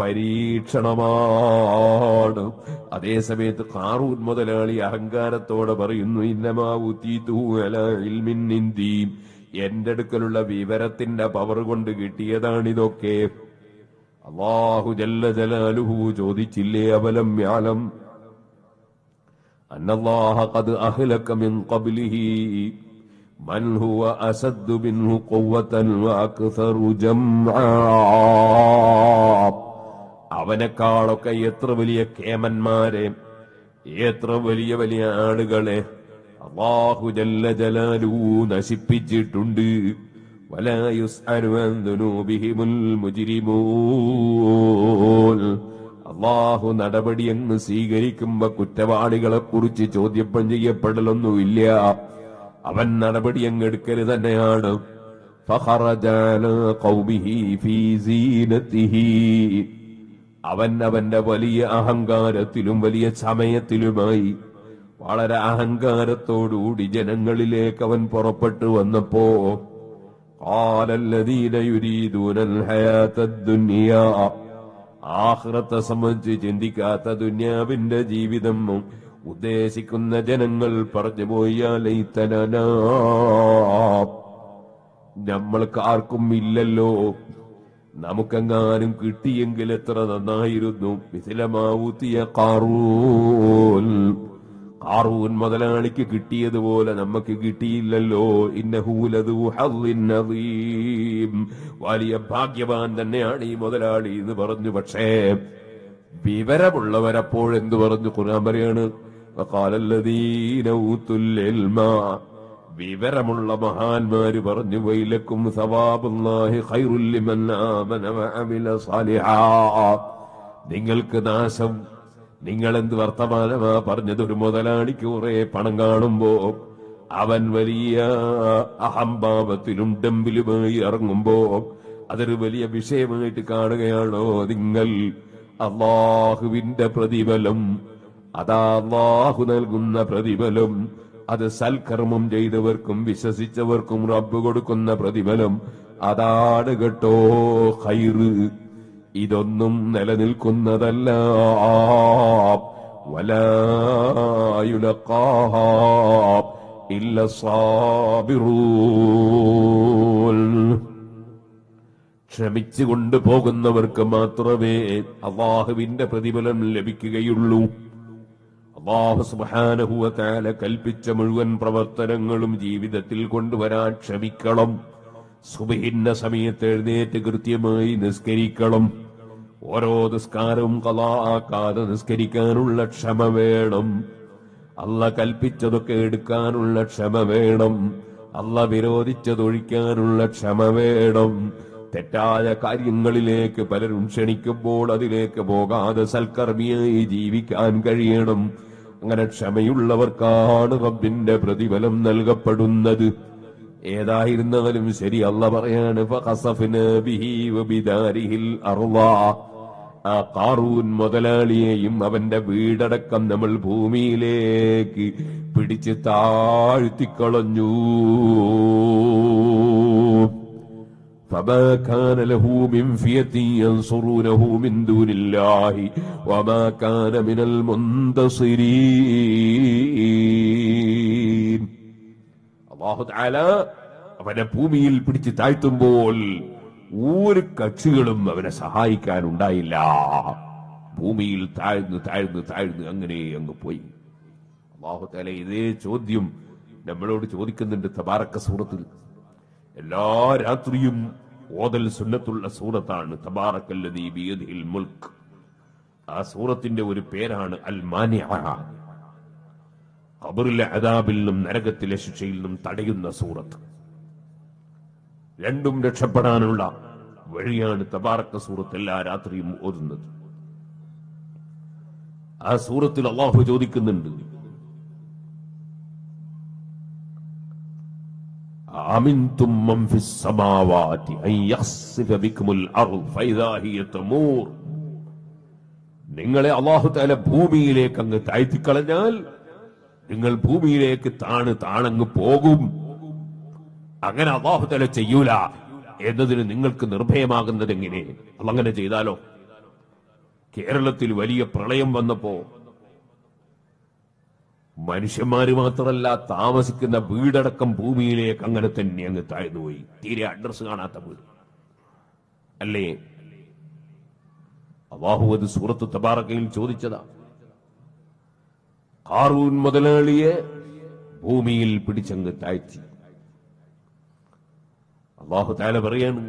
പരീക്ഷണമാണ്. അതേ സമയത്ത് കാറൂൻ മുതലാളി അഹങ്കാരത്തോടെ പറയുന്നു ഇന്നമാവുത്തീതൂലി എന്റെ അടുക്കലുള്ള വിവരത്തിന്റെ പവർ കൊണ്ട് കിട്ടിയതാണിതൊക്കെ. അള്ളാഹു ജല്ല ജലാലുഹു ചോദിച്ചില്ലേ അവലം വ്യാലം أن الله قد أهلك من قبله من هو أسد منه قوة وأكثر جمعا അവനെക്കാളൊക്കെ എത്ര വലിയ കേമന്മാരെ എത്ര വലിയ വലിയ ആളുകളെ അള്ളാഹു ജല്ല ജലാലു നശിപ്പിച്ചിട്ടുണ്ട് ولا يسأل عن ذنوبهم المجرمون അള്ളാഹു നടപടി അങ്ങ് സ്വീകരിക്കുമ്പോ കുറ്റവാളികളെ കുറിച്ച് ചോദ്യം ചെയ്യപ്പെടലൊന്നുമില്ല അവൻ നടപടി അങ്ങ് എടുക്കല് തന്നെയാണ് فخرج على قومه في زينته. അവൻ അവന്റെ വലിയ അഹങ്കാരത്തിലും വലിയ സമയത്തിലുമായി വളരെ അഹങ്കാരത്തോടുകൂടി ജനങ്ങളിലേക്ക് അവൻ പുറപ്പെട്ടു വന്നപ്പോ قال الذين يريدون الحياة الدنيا ആഹ്റത്തെ സംബന്ധിച്ച് ചിന്തിക്കാത്ത ദുന്യാവിന്റെ ജീവിതം ഉദ്ദേശിക്കുന്ന ജനങ്ങൾ പറഞ്ഞു പോയാലൈത്തന നമ്മൾക്ക് ആർക്കും ഇല്ലല്ലോ. നമുക്കെങ്ങാനും കിട്ടിയെങ്കിൽ എത്ര നന്നായിരുന്നു. മിഥിലമാവൂത്തിയ കാറൂൻ കാറൂൻ മുതലാളിക്ക് കിട്ടിയതുപോലെ നമുക്ക് കിട്ടിയില്ലല്ലോ. ഇന്നഹൂലതു വലിയ ഭാഗ്യവാൻ തന്നെയാണ് ഈ മുതലാളി എന്ന് പറഞ്ഞു. പക്ഷേ വിവരമുള്ളവരപ്പോഴെന്തു പറഞ്ഞു? ഖുർആൻ പറയാണ് വിവരമുള്ള മഹാന്മാര് പറഞ്ഞു വൈലക്കും സവാബുല്ലാഹി നിങ്ങൾക്ക് നാശം നിങ്ങൾ എന്ത് വർത്തമാനമാ പറഞ്ഞത് ഒരു മുതലാളിക്ക് കുറെ പണം കാണുമ്പോ അവൻ വലിയ അഹംഭാവത്തിലും ഡമ്പിലുമായി ഇറങ്ങുമ്പോ അതൊരു വലിയ വിഷയമായിട്ട് കാണുകയാണോ നിങ്ങൾ? അള്ളാഹുവിന്റെ പ്രതിഫലം. അതാ അള്ളാഹു നൽകുന്ന പ്രതിഫലം. അത് സൽക്കർമ്മം ചെയ്തവർക്കും വിശ്വസിച്ചവർക്കും റബ്ബ് കൊടുക്കുന്ന പ്രതിഫലം. അതാണ് കേട്ടോ ഹൈറ് ഇതൊന്നും നിലനിൽക്കുന്നതല്ല. വലായുലക്കാഹ ഇല്ല സാബിറൂൻ. ക്ഷമിച്ചു മാത്രമേ അള്ളാഹുവിന്റെ പ്രതിഫലം ലഭിക്കുകയുള്ളൂ. അള്ളാഹു കാല കൽപ്പിച്ച മുഴുവൻ പ്രവർത്തനങ്ങളും ജീവിതത്തിൽ കൊണ്ടുവരാൻ ക്ഷമിക്കണം. സുബഹിന്ന സമയത്ത് എഴുന്നേറ്റ് കൃത്യമായി നിസ്കരിക്കണം. ഓരോ നിസ്കാരവും കലാക്കാതെ നിസ്കരിക്കാനുള്ള ക്ഷമ വേണം. അല്ല കൽപ്പിച്ചതൊക്കെ എടുക്കാനുള്ള ക്ഷമ വേണം. അല്ല വിരോധിച്ചതൊഴിക്കാനുള്ള ക്ഷമ വേണം. തെറ്റായ കാര്യങ്ങളിലേക്ക് പലരും ക്ഷണിക്കുമ്പോൾ അതിലേക്ക് പോകാതെ സൽക്കർമ്മിയായി ജീവിക്കാൻ കഴിയണം. അങ്ങനെ ക്ഷമയുള്ളവർക്കാണ് റബ്ബിന്റെ പ്രതിഫലം നൽകപ്പെടുന്നത്. ഏതായിരുന്നാലും ശരി അല്ല പറയാണ് ഫഖസഫ്നാ ബിഹി വബിദാരിഹിൽ അർളാ. ആ കാറൂൻ മുതലാളിയെയും അവന്റെ വീടടക്കം നമ്മൾ ഭൂമിയിലേക്ക് പിടിച്ച് താഴ്ത്തിക്കളഞ്ഞു فما كان له من فئة ينصرونه من دون الله وما كان من المنتصرين അള്ളാഹു അവനെ ഭൂമിയിൽ പിടിച്ച് താഴ്ത്തുമ്പോൾ ഒരു കക്ഷികളും അവനെ സഹായിക്കാൻ ഉണ്ടായില്ല ഭൂമിയിൽ താഴ്ന്ന് താഴ്ന്ന് താഴ്ന്ന് അങ്ങനെ അങ്ങ് പോയി. അള്ളാഹു താല ഇതേ ചോദ്യം നമ്മളോട് ചോദിക്കുന്നുണ്ട് തബാറക്ക സൂറത്തിൽ. എല്ലാ രാത്രിയും ഓതൽ സുന്നത്തുള്ള സൂറത്താണ്. തബാറക്കല്ലദീ ബിയദിഹിൽ മുൽക്ക്. ആ സൂറത്തിന്റെ ഒരു പേരാണ് അൽ മാനിഅ. ഖബറിലെ അദാബിൽ നിന്നും നരകത്തിലെ ശിക്ഷയിൽ നിന്നും തടയുന്ന സൂറത്ത് രണ്ടും രക്ഷപ്പെടാനുള്ള വഴിയാണ് തബാറക്ക സൂറത്ത് എല്ലാ രാത്രിയും ഓതുന്നത് ആ സൂറത്തിൽ അള്ളാഹു ചോദിക്കുന്നുണ്ട് أأمنتم من في السماوات أن يخسف بكم الأرض فإذا هي تمور നിങ്ങളെ അള്ളാഹു താല ഭൂമിയിലേക്ക് അങ്ങ് താഴ്ത്തിക്കളഞ്ഞാൽ നിങ്ങൾ ഭൂമിയിലേക്ക് താണ് താണങ്ങ് പോകും. അങ്ങനെ അള്ളാഹു താല ചെയ്യൂല. എന്നതിന് നിങ്ങൾക്ക് നിർഭയമാകുന്നത് എങ്ങനെ? അങ്ങനെ ചെയ്താലോ? കേരളത്തിൽ വലിയ പ്രളയം വന്നപ്പോ മനുഷ്യന്മാര് മാത്രമല്ല താമസിക്കുന്ന വീടടക്കം ഭൂമിയിലേക്ക് അങ്ങനെ തന്നെ അങ്ങ് താഴ്ന്നുപോയി. തീരെ അഡ്രസ് കാണാത്ത വീട്. അല്ലേ? അള്ളാഹു അത് സൂറത്ത് തബാറക്കയിൽ ചോദിച്ചതാ. ഹാറൂൻ മുതലാളിയെ ഭൂമിയിൽ പിടിച്ചങ്ങ് താഴ്ത്തി. അള്ളാഹു താല പറയാണ്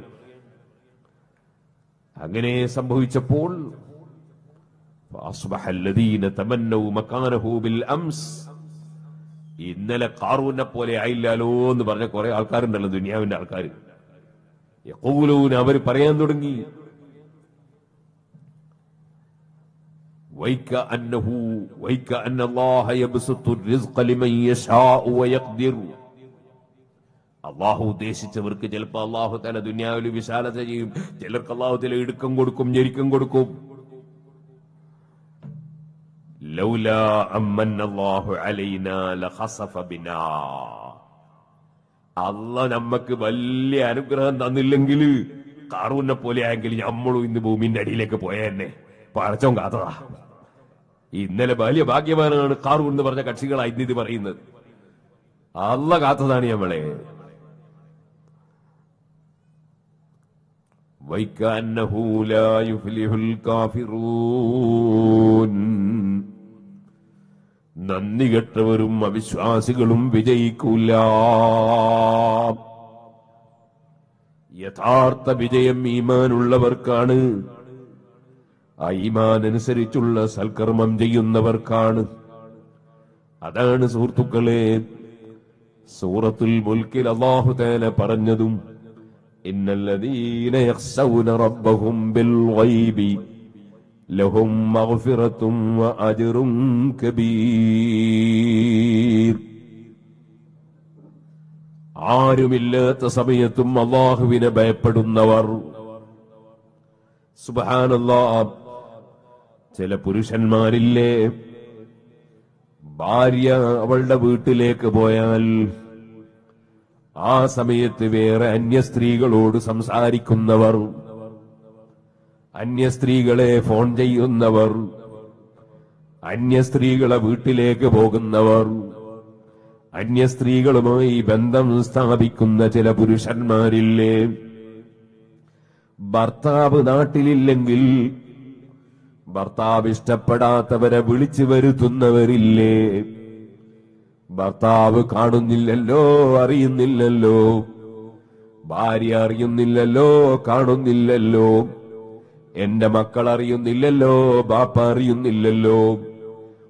അങ്ങനെ സംഭവിച്ചപ്പോൾ ഇന്നലെ കാറൂനെ പോലെ ആയില്ലാലോ എന്ന് പറഞ്ഞ കുറെ ആൾക്കാരുണ്ടല്ലോ ദുനിയാവിന്റെ ആൾക്കാർ അവർ പറയാൻ തുടങ്ങി വൈക്ക അന്നഹു വൈക്ക അന്നല്ലാഹ യബ്സുത്തു الرزق لمن يشاء ويقدر അള്ളാഹു ഉദ്ദേശിച്ചവർക്ക് ചിലപ്പോൾ അള്ളാഹു തല ദുനിയാവിൽ വിശാലത ചെയ്യും ചിലർക്ക് അള്ളാഹു തല ഇടുക്കം കൊടുക്കും ഞെരുക്കം കൊടുക്കും لولا أمن الله علينا لخسف بنا അല്ല നമ്മക്ക് വലിയ അനുഗ്രഹം തന്നില്ലെങ്കിൽ കാറൂനെ പോലെ ആയെങ്കിൽ നമ്മളും ഇന്ന് ഭൂമിന്റെ അടിയിലേക്ക് പോയെന്നെ പഴച്ചോൻ കാത്തതാ ഇന്നലെ വലിയ ഭാഗ്യവാനാണ് കാറൂ എന്ന് പറഞ്ഞ കക്ഷികളായി ഇന്ന് ഇത് പറയുന്നത് അല്ല കാത്തതാണ് നമ്മളെ وَيْكَأَنَّهُ لَا يُفْلِحُ الْكَافِرُونَ നന്ദി കെട്ടവരും അവിശ്വാസികളും വിജയിക്കൂല യഥാർത്ഥ വിജയം ഈമാനുള്ളവർക്കാണ് ആ ഈമാനനുസരിച്ചുള്ള സൽക്കർമ്മം ചെയ്യുന്നവർക്കാണ്. അതാണ് സുഹൃത്തുക്കളെ സൂറത്തുൽ മുൽക്കിൽ അള്ളാഹു തേന പറഞ്ഞതും ആരുമില്ലാത്ത സമയത്തും അള്ളാഹുവിനെ ഭയപ്പെടുന്നവർ സുബാനുള്ള ചില പുരുഷന്മാരില്ലേ? ഭാര്യ അവളുടെ വീട്ടിലേക്ക് പോയാൽ ആ സമയത്ത് വേറെ അന്യ സ്ത്രീകളോട് സംസാരിക്കുന്നവർ അന്യ സ്ത്രീകളെ ഫോൺ ചെയ്യുന്നവർ അന്യ സ്ത്രീകളെ വീട്ടിലേക്ക് പോകുന്നവർ അന്യ സ്ത്രീകളുമായി ബന്ധം സ്ഥാപിക്കുന്ന ചില പുരുഷന്മാരില്ലേ? ഭർത്താവ് നാട്ടിലില്ലെങ്കിൽ ഭർത്താവ് ഇഷ്ടപ്പെടാത്തവരെ വിളിച്ചു വരുത്തുന്നവരില്ലേ? ഭർത്താവ് കാണുന്നില്ലല്ലോ അറിയുന്നില്ലല്ലോ. ഭാര്യ അറിയുന്നില്ലല്ലോ കാണുന്നില്ലല്ലോ. എന്റെ മക്കൾ അറിയുന്നില്ലല്ലോ ബാപ്പ അറിയുന്നില്ലല്ലോ.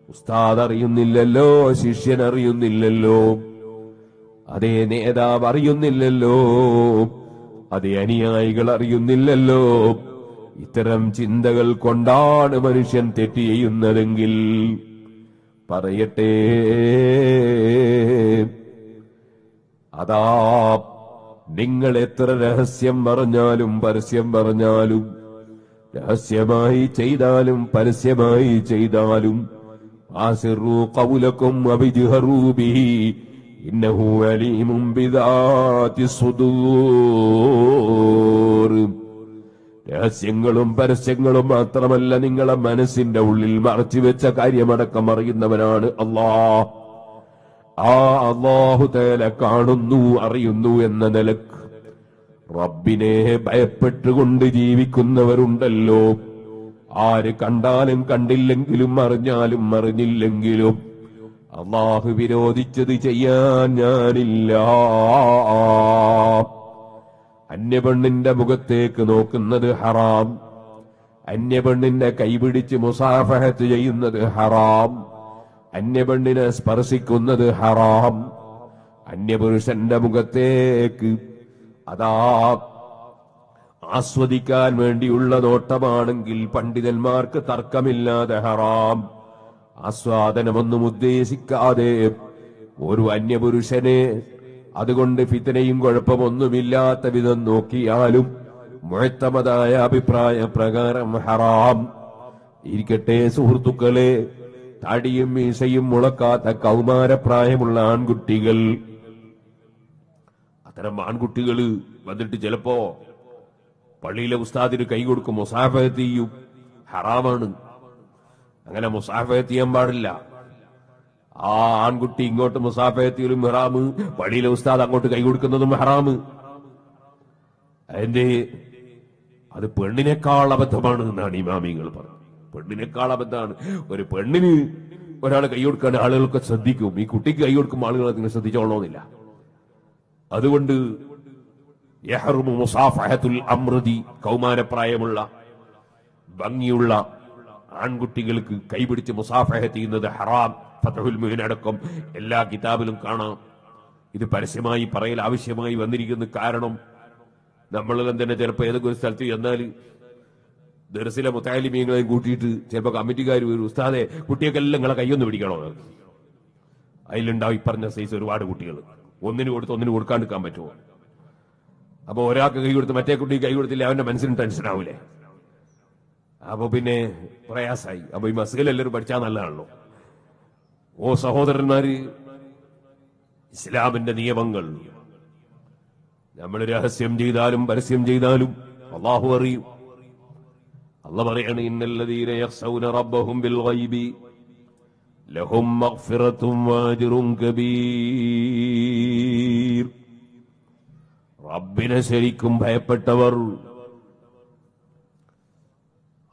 ഉസ്താദ് അറിയുന്നില്ലല്ലോ ശിഷ്യൻ അറിയുന്നില്ലല്ലോ. അതേ നേതാവ് അറിയുന്നില്ലല്ലോ. അതേ അനുയായികൾ അറിയുന്നില്ലല്ലോ. ഇത്തരം ചിന്തകൾ കൊണ്ടാണ് മനുഷ്യൻ തെറ്റ് ചെയ്യുന്നതെങ്കിൽ പറയട്ടെ. അതാ നിങ്ങൾ എത്ര രഹസ്യം പറഞ്ഞാലും പരസ്യം പറഞ്ഞാലും രഹസ്യമായി ചെയ്താലും പരസ്യമായി ചെയ്താലും ആസിറു കൗലക്കും അഭിജുഹറൂബിഹി ഇന്നഹു അലീമും സുദൂർ. രഹസ്യങ്ങളും പരസ്യങ്ങളും മാത്രമല്ല നിങ്ങളെ മനസ്സിന്റെ ഉള്ളിൽ മറച്ചുവെച്ച കാര്യമടക്കം അറിയുന്നവനാണ് അള്ളാ ആ അള്ളാഹു തേല കാണുന്നു അറിയുന്നു എന്ന നിലയ്ക്ക് റബ്ബിനെ ഭയപ്പെട്ടുകൊണ്ട് ജീവിക്കുന്നവരുണ്ടല്ലോ. ആര് കണ്ടാലും കണ്ടില്ലെങ്കിലും അറിഞ്ഞാലും അറിഞ്ഞില്ലെങ്കിലും അള്ളാഹു വിരോധിച്ചത് ചെയ്യാൻ ഞാനില്ല. അന്യപെണ്ണിന്റെ മുഖത്തേക്ക് നോക്കുന്നത് ഹറാം. അന്യപെണ്ണിന്റെ കൈപിടിച്ച് മുസാഫഹത്ത് ചെയ്യുന്നത് ഹറാം. അന്യപെണ്ണിനെ സ്പർശിക്കുന്നത് ഹറാം. അന്യപുരുഷന്റെ മുഖത്തേക്ക് അതാ ആസ്വദിക്കാൻ വേണ്ടിയുള്ള നോട്ടമാണെങ്കിൽ പണ്ഡിതന്മാർക്ക് തർക്കമില്ലാതെ ഹറാം. ആസ്വാദനമൊന്നും ഉദ്ദേശിക്കാതെ ഒരു അന്യപുരുഷനെ അതുകൊണ്ട് ഫിത്തനയും കുഴപ്പമൊന്നുമില്ലാത്ത വിധം നോക്കിയാലും മുഴത്തമതായ അഭിപ്രായ പ്രകാരം ഹറാം. ഇരിക്കട്ടെ സുഹൃത്തുക്കളെ താടിയും മീശയും മുളക്കാത്ത കൗമാരപ്രായമുള്ള ആൺകുട്ടികൾ. അത്തരം ആൺകുട്ടികൾ വന്നിട്ട് ചിലപ്പോ പള്ളിയിലെ ഉസ്താദിന് കൈ കൊടുക്കും. മുസാഫത്ത് ഹറാമാണ്. അങ്ങനെ മുസാഫത്തിയാൻ പാടില്ല. ആ ആൺകുട്ടി ഇങ്ങോട്ട് മുസാഫയത്തിയിലും ഹറാമ് പള്ളിയിലെ ഉസ്താദ് അങ്ങോട്ട് കൈ കൊടുക്കുന്നതും ഹറാമ് അതിന്റെ അത് പെണ്ണിനേക്കാൾ അബദ്ധമാണ് എന്നാണ് ഇമാമിങ്ങൾ പറഞ്ഞത്. പെണ്ണിനേക്കാൾ അബദ്ധമാണ്. ഒരു പെണ്ണിന് ഒരാൾ കൈ കൊടുക്കാൻ ആളുകൾക്ക് ശ്രദ്ധിക്കും. ഈ കുട്ടിക്ക് കൈ കൊടുക്കുമ്പോൾ ആളുകൾ അതിനെ ശ്രദ്ധിച്ചോളണമെന്നില്ല. അതുകൊണ്ട് മുസാഫഹത്തുൽ അമൃതി കൗമാരപ്രായമുള്ള ഭംഗിയുള്ള ആൺകുട്ടികൾക്ക് കൈപിടിച്ച് മുസാഫഹ ചെയ്യുന്നത് ഹറാം. ഫതഹുൽ മുഹിൻ അടക്കം എല്ലാ കിതാബിലും കാണാം. ഇത് പരസ്യമായി പറയൽ ആവശ്യമായി വന്നിരിക്കുന്ന കാരണം നമ്മളെല്ലാം തന്നെ ചിലപ്പോൾ ഏതൊക്കെ സ്ഥലത്ത് ചെന്നാൽ ദർസിലെ മുത്താലിമീങ്ങളെയും കൂട്ടിയിട്ട് ചിലപ്പോൾ കമ്മിറ്റിക്കാർ ഒരു ഉസ്താദെ കുട്ടികൾക്കെല്ലാം നിങ്ങളെ കൈയൊന്ന് പിടിക്കണോ? അതിലുണ്ടാവും ഈ പറഞ്ഞ സൈസ് ഒരുപാട് കുട്ടികൾ. ഒന്നിന് കൊടുത്ത് ഒന്നിന് കൊടുക്കാണ്ടിരിക്കാൻ പറ്റുമോ? അപ്പൊ ഒരാൾക്ക് കൈ കൊടുത്ത് മറ്റേ കുട്ടി കൈ കൊടുത്തില്ല അവന്റെ മനസ്സിന് ടെൻഷൻ ആവൂലേ? അപ്പൊ പിന്നെ പ്രയാസായി. അപ്പോൾ ഈ മസ്കൽ എല്ലാവരും പഠിച്ചാൽ നല്ലതാണല്ലോ. ഓ സഹോദരന്മാര് ഇസ്ലാമിന്റെ നിയമങ്ങൾ. നമ്മൾ രഹസ്യം ചെയ്താലും പരസ്യം ചെയ്താലും അള്ളാഹു അറിയും. അല്ല പറയാണ് ഇന്നല്ലതീന യഖ്സൗന റബ്ബഹും ബിൽ ലഹും കബീർ. റബ്ബിനെ ശരിക്കും ഭയപ്പെട്ടവർ.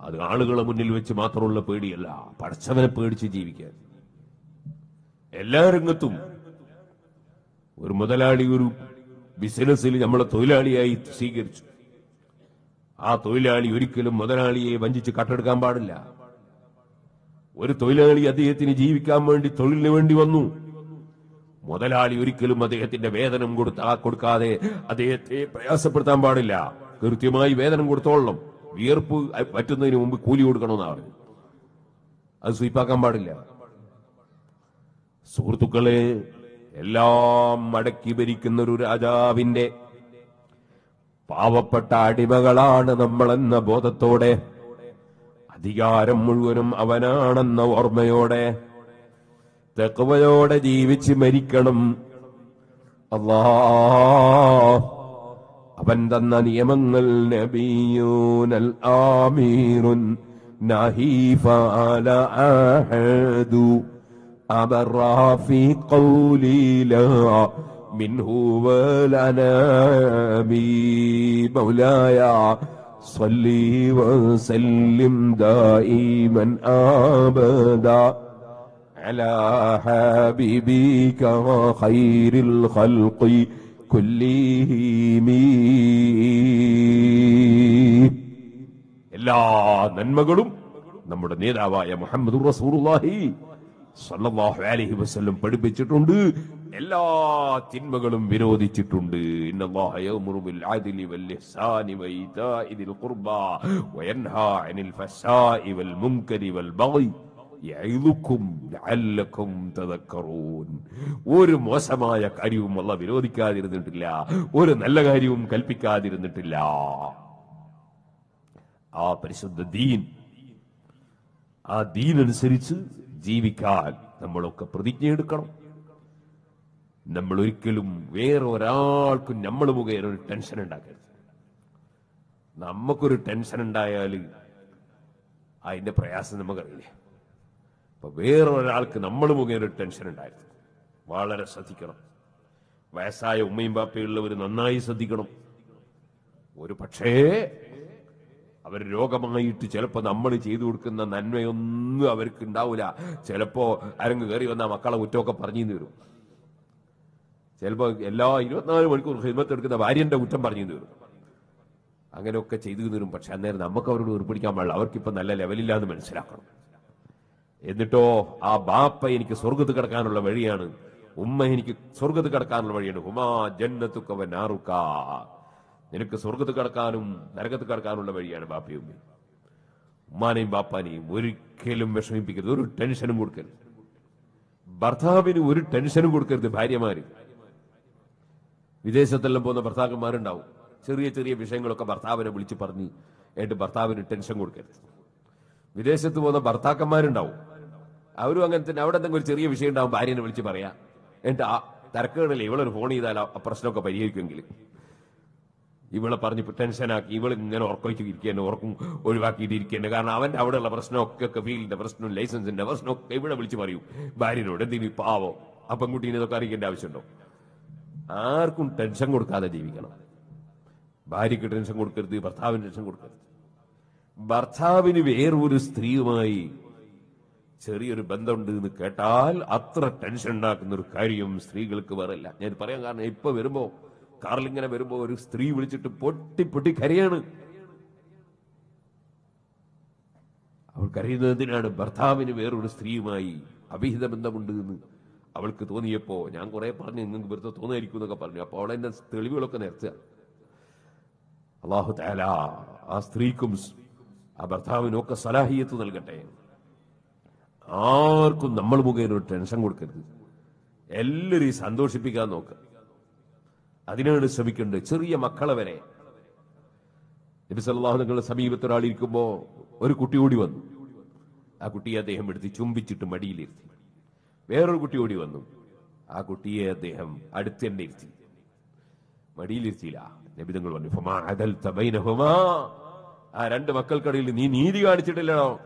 അത് ആളുകളെ മുന്നിൽ വെച്ച് മാത്രമുള്ള പേടിയല്ല പഠിച്ചവനെ പേടിച്ച് ജീവിക്കാൻ. എല്ലാ രംഗത്തും. ഒരു മുതലാളി ഒരു ബിസിനസ്സിൽ നമ്മളെ തൊഴിലാളിയായി സ്വീകരിച്ചു. ആ തൊഴിലാളി ഒരിക്കലും മുതലാളിയെ വഞ്ചിച്ച് കട്ടെടുക്കാൻ പാടില്ല. ഒരു തൊഴിലാളി അദ്ദേഹത്തിന് ജീവിക്കാൻ വേണ്ടി തൊഴിലിന് വേണ്ടി വന്നു. മുതലാളി ഒരിക്കലും അദ്ദേഹത്തിന്റെ വേതനം കൊടുത്താ കൊടുക്കാതെ അദ്ദേഹത്തെ പ്രയാസപ്പെടുത്താൻ പാടില്ല. കൃത്യമായി വേതനം കൊടുത്തോളണം. വിയർപ്പ് പറ്റുന്നതിന് മുമ്പ് കൂലി കൊടുക്കണമെന്നാണ്. അത് സ്വീപ്പാക്കാൻ പാടില്ല. സുഹൃത്തുക്കളെ എല്ലാം മടക്കി ഭരിക്കുന്ന ഒരു രാജാവിന്റെ പാവപ്പെട്ട അടിമകളാണ് നമ്മളെന്ന ബോധത്തോടെ അധികാരം മുഴുവനും അവനാണെന്ന ഓർമ്മയോടെ തെക്കുവയോടെ ജീവിച്ച് മരിക്കണം. അള്ളാ അവൻ തന്ന നിയമങ്ങൾ നബിയൂനൽ ആമീറുൻ അഹദു. أبرى في قولي لا منه والأنامي مولاي صلي وسلم دائما أبدا على حبيبك خير الخلق كلهم എല്ലാ നന്മകളും നമ്മുടെ നേതാവായ മുഹമ്മദ് റസൂറുല്ലാഹി സല്ലല്ലാഹു അലൈഹി വസല്ലം പഠിപ്പിച്ചിട്ടുണ്ട്. എല്ലാ തിന്മകളും വിരോധിച്ചിട്ടുണ്ട്. ഇന്നല്ലാഹ യഅ്മുറു ബിൽ അദ്ലി വൽ ഇഹ്സാനി വഇതാഇ ദിൽ വ യൻഹാ അനിൽ ഫസാഇ വൽ മുൻകരി വൽ ബഗി ഒരു മോശമായ കാര്യവും അല്ല വിരോധിക്കാതിരുന്നിട്ടില്ല. ഒരു നല്ല കാര്യവും കൽപ്പിക്കാതിരുന്നിട്ടില്ല. ആ പരിശുദ്ധ ദീൻ ആ ദീനനുസരിച്ച് ജീവിക്കാൻ നമ്മളൊക്കെ പ്രതിജ്ഞ എടുക്കണം. നമ്മൾ ഒരിക്കലും വേറെ ഒരാൾക്കും നമ്മൾ മുഖേന ഒരു ടെൻഷൻ ഉണ്ടാക്കരുത്. നമുക്കൊരു ടെൻഷൻ ഉണ്ടായാൽ അതിന്റെ പ്രയാസം നമുക്കറിയില്ല? അപ്പൊ വേറെ ഒരാൾക്ക് നമ്മൾ മുഖേന ഒരു ടെൻഷൻ ഉണ്ടായിരുന്നു വളരെ ശ്രദ്ധിക്കണം. വയസ്സായ ഉമ്മയും ബാപ്പയുള്ളവർ നന്നായി ശ്രദ്ധിക്കണം. ഒരു പക്ഷേ അവർ രോഗമായിട്ട് ചിലപ്പോ നമ്മൾ ചെയ്തു കൊടുക്കുന്ന നന്മയൊന്നും അവർക്ക് ഉണ്ടാവില്ല ചിലപ്പോ അരങ്ങ് കയറി വന്ന മക്കളെ കുറ്റമൊക്കെ പറഞ്ഞു വരും. ചിലപ്പോ എല്ലാ ഇരുപത്തിനാല് മണിക്കൂർ ഹിമത്ത് എടുക്കുന്ന ഭാര്യന്റെ കുറ്റം പറഞ്ഞു വരും. അങ്ങനെയൊക്കെ ചെയ്തു തരും പക്ഷെ അന്നേരം നമുക്ക് അവരോട് ഉറപ്പിടിക്കാൻ പാടില്ല. അവർക്കിപ്പോ നല്ല ലെവലില്ല എന്ന് മനസ്സിലാക്കണം. എന്നിട്ടോ ആ ബാപ്പ എനിക്ക് സ്വർഗത്ത് കിടക്കാനുള്ള വഴിയാണ്. ഉമ്മ എനിക്ക് സ്വർഗത്ത് കിടക്കാനുള്ള വഴിയാണ്. ഹുമാ ജന്നത്തുക്കവ നാറുക്ക. നിനക്ക് സ്വർഗത്ത് കടക്കാനും നരകത്ത് കടക്കാനുള്ള വഴിയാണ് ബാപ്പയും ഉമ്മാനെയും ബാപ്പാനെയും ഒരിക്കലും വിഷമിപ്പിക്കരുത്. ഒരു ടെൻഷനും കൊടുക്കരുത്. ഭർത്താവിന് ഒരു ടെൻഷനും കൊടുക്കരുത് ഭാര്യമാര്. വിദേശത്തെല്ലാം പോകുന്ന ഭർത്താക്കന്മാരുണ്ടാവും. ചെറിയ ചെറിയ വിഷയങ്ങളൊക്കെ ഭർത്താവിനെ വിളിച്ച് പറഞ്ഞ് എന്നിട്ട് ഭർത്താവിന് ടെൻഷൻ കൊടുക്കരുത്. വിദേശത്ത് പോകുന്ന ഭർത്താക്കന്മാരുണ്ടാവും. അവരും അങ്ങനെ തന്നെ അവിടെ എന്തെങ്കിലും ഒരു ചെറിയ വിഷയം ഉണ്ടാവും ഭാര്യനെ വിളിച്ച് പറയാ. എന്നിട്ട് ആ തിരക്കുകളിൽ ഇവളൊരു ഫോൺ ചെയ്താൽ ആ പ്രശ്നമൊക്കെ പരിഹരിക്കുമെങ്കിൽ ഇവളെ പറഞ്ഞ് ടെൻഷനാക്കി. ഇവൾ ഇങ്ങനെ ഉറക്കൊഴിച്ച് ഇരിക്കേണ്ട ഉറക്കും ഒഴിവാക്കിയിട്ട് ഇരിക്കേണ്ട കാരണം അവന്റെ അവിടെയുള്ള പ്രശ്നമൊക്കെ ഫീൽഡിന്റെ പ്രശ്നവും ലൈസൻസിന്റെ പ്രശ്നമൊക്കെ ഇവിടെ വിളിച്ച് പറയും. ഭാര്യനോട് എന്തിനു പാവോ അപ്പം കുട്ടീനെ ഇതൊക്കെ അറിയിക്കേണ്ട ആവശ്യമുണ്ടോ? ആർക്കും ടെൻഷൻ കൊടുക്കാതെ ജീവിക്കണം. ഭാര്യക്ക് ടെൻഷൻ കൊടുക്കരുത് ഭർത്താവിന് ടെൻഷൻ കൊടുക്കരുത്. ഭർത്താവിന് വേറൊരു സ്ത്രീയുമായി ചെറിയൊരു ബന്ധമുണ്ട് എന്ന് കേട്ടാൽ അത്ര ടെൻഷൻ ഉണ്ടാക്കുന്ന ഒരു കാര്യം സ്ത്രീകൾക്ക് വേറല്ല ഞാൻ പറയാൻ കാരണം ഇപ്പൊ വരുമ്പോ കാറിലിങ്ങനെ വരുമ്പോ ഒരു സ്ത്രീ വിളിച്ചിട്ട് പൊട്ടി പൊട്ടി കരയാണ്. അവൾ കരയുന്നത് എന്തിനാണ് ഭർത്താവിന് വേറൊരു സ്ത്രീയുമായി അഭിഹിത ബന്ധമുണ്ട് എന്ന് അവൾക്ക് തോന്നിയപ്പോ ഞാൻ കുറെ പറഞ്ഞു നിങ്ങൾക്ക് വെറുതെ തോന്നായിരിക്കും എന്നൊക്കെ പറഞ്ഞു. അപ്പോൾ അവൾ തെളിവുകളൊക്കെ നിരത്തുക അള്ളാഹു താല ആ സ്ത്രീക്കും ആ ഭർത്താവിനും ഒക്കെ സലാഹിയത്ത് നൽകട്ടെ. ആർക്കും നമ്മൾ മുഖേന ടെൻഷൻ കൊടുക്കരുത്. എല്ലാവരെയും സന്തോഷിപ്പിക്കാൻ നോക്കുക അതിനാണ് ശ്രമിക്കേണ്ടത്. ചെറിയ മക്കളെ വരെ. നബി സല്ലല്ലാഹു നിങ്ങളുടെ സമീപത്ത് ഒരാൾ ഇരിക്കുമ്പോൾ ഒരു കുട്ടി ഓടി വന്നു. ആ കുട്ടിയെ അദ്ദേഹം എടുത്ത് ചുംബിച്ചിട്ട് മടിയിലിരുത്തി. വേറൊരു കുട്ടി ഓടി വന്നു. ആ കുട്ടിയെ അദ്ദേഹം അടുത്ത് തന്നെ ഇരുത്തി. മടിയിലിരുത്തിയില്ല. നബി തങ്ങൾ പറഞ്ഞു ആ രണ്ട് മക്കൾക്കിടയിൽ നീ നീതി കാണിച്ചിട്ടില്ലടോ.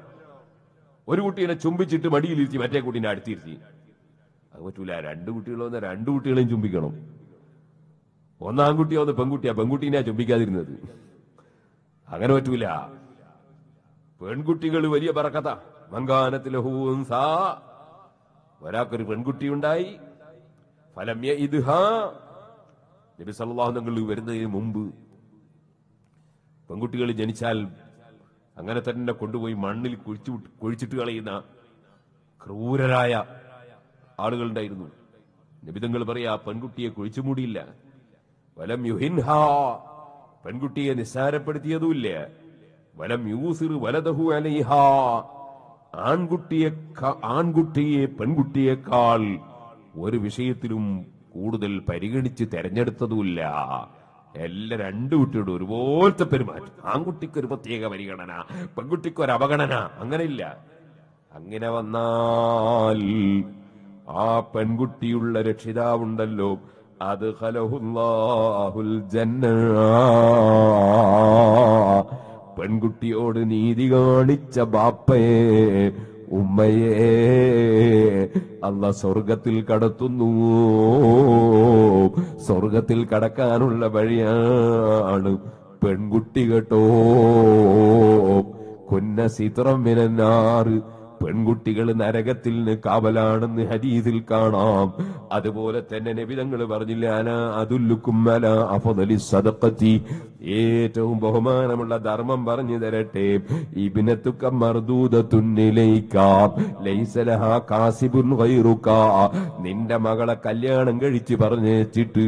ഒരു കുട്ടീനെ ചുംബിച്ചിട്ട് മടിയിലിരുത്തി മറ്റേ കുട്ടീനെ അടുത്തിരുത്തി. അത് പറ്റൂല. രണ്ട് കുട്ടികളൊന്ന് രണ്ട് കുട്ടികളെയും ചുംബിക്കണം. ഒന്നാം ആൺകുട്ടിയോ ഒന്ന് പെൺകുട്ടിയാ? പെൺകുട്ടീനെ ചുംബിക്കാതിരുന്നത്. അങ്ങനെ പറ്റൂല. പെൺകുട്ടികൾ വലിയ പറക്കത്ത മങ്കാനത്തിലെ സാ. ഒരാൾക്കൊരു പെൺകുട്ടി ഉണ്ടായി. ഫലമ്യ ഇത് നബി സല്ലല്ലാഹു തങ്ങൾ വരുന്നതിന് മുമ്പ് പെൺകുട്ടികൾ ജനിച്ചാൽ അങ്ങനെ തന്നെ കൊണ്ടുപോയി മണ്ണിൽ കുഴിച്ചു കുഴിച്ചിട്ട് കളയുന്ന ക്രൂരരായ ആളുകളുണ്ടായിരുന്നു നിബിതങ്ങൾ പറയാ പെൺകുട്ടിയെ കുഴിച്ചു മൂടിയില്ല. വലം യുഹിൻഹ. പെൺകുട്ടിയെ നിസ്സാരപ്പെടുത്തിയതുമില്ല. വലം യൂസിർ വലതഹു അലൈഹ. ആൺകുട്ടിയെ ആൺകുട്ടിയെ പെൺകുട്ടിയേക്കാൾ ഒരു വിഷയത്തിലും കൂടുതൽ പരിഗണിച്ച് തെരഞ്ഞെടുത്തതുമില്ല. എല്ലാ രണ്ടു കുട്ടിയോടും ഒരുപോലത്തെ പെരുമാറ്റം. ആൺകുട്ടിക്ക് ഒരു പ്രത്യേക പരിഗണന പെൺകുട്ടിക്ക് ഒരു അവഗണന അങ്ങനെയില്ല. അങ്ങനെ വന്നാൽ ആ പെൺകുട്ടിയുള്ള രക്ഷിതാവുണ്ടല്ലോ. പെൺകുട്ടിയോട് നീതി കാണിച്ച ബാപ്പയെ ഉമ്മയെ അല്ല സ്വർഗത്തിൽ കടത്തുന്നു. സ്വർഗത്തിൽ കടക്കാനുള്ള വഴിയാണ് പെൺകുട്ടി കേട്ടോ. കൊന്ന സിത്രം വിനന്നാറ് പെൺകുട്ടികൾ നരകത്തിൽ കാവലാണെന്ന് ഹരീതിൽ കാണാം. അതുപോലെ തന്നെ നബിതങ്ങൾ പറഞ്ഞില്ല അന അതുല്ലുക്കും അല അഫദലി സദഖത്തി. ഏറ്റവും ബഹുമാനമുള്ള ധർമ്മം പറഞ്ഞു തരട്ടെ. ഇബിനത്തുക്ക നിന്റെ മകളെ കല്യാണം കഴിച്ച് പറഞ്ഞേച്ചിട്ട്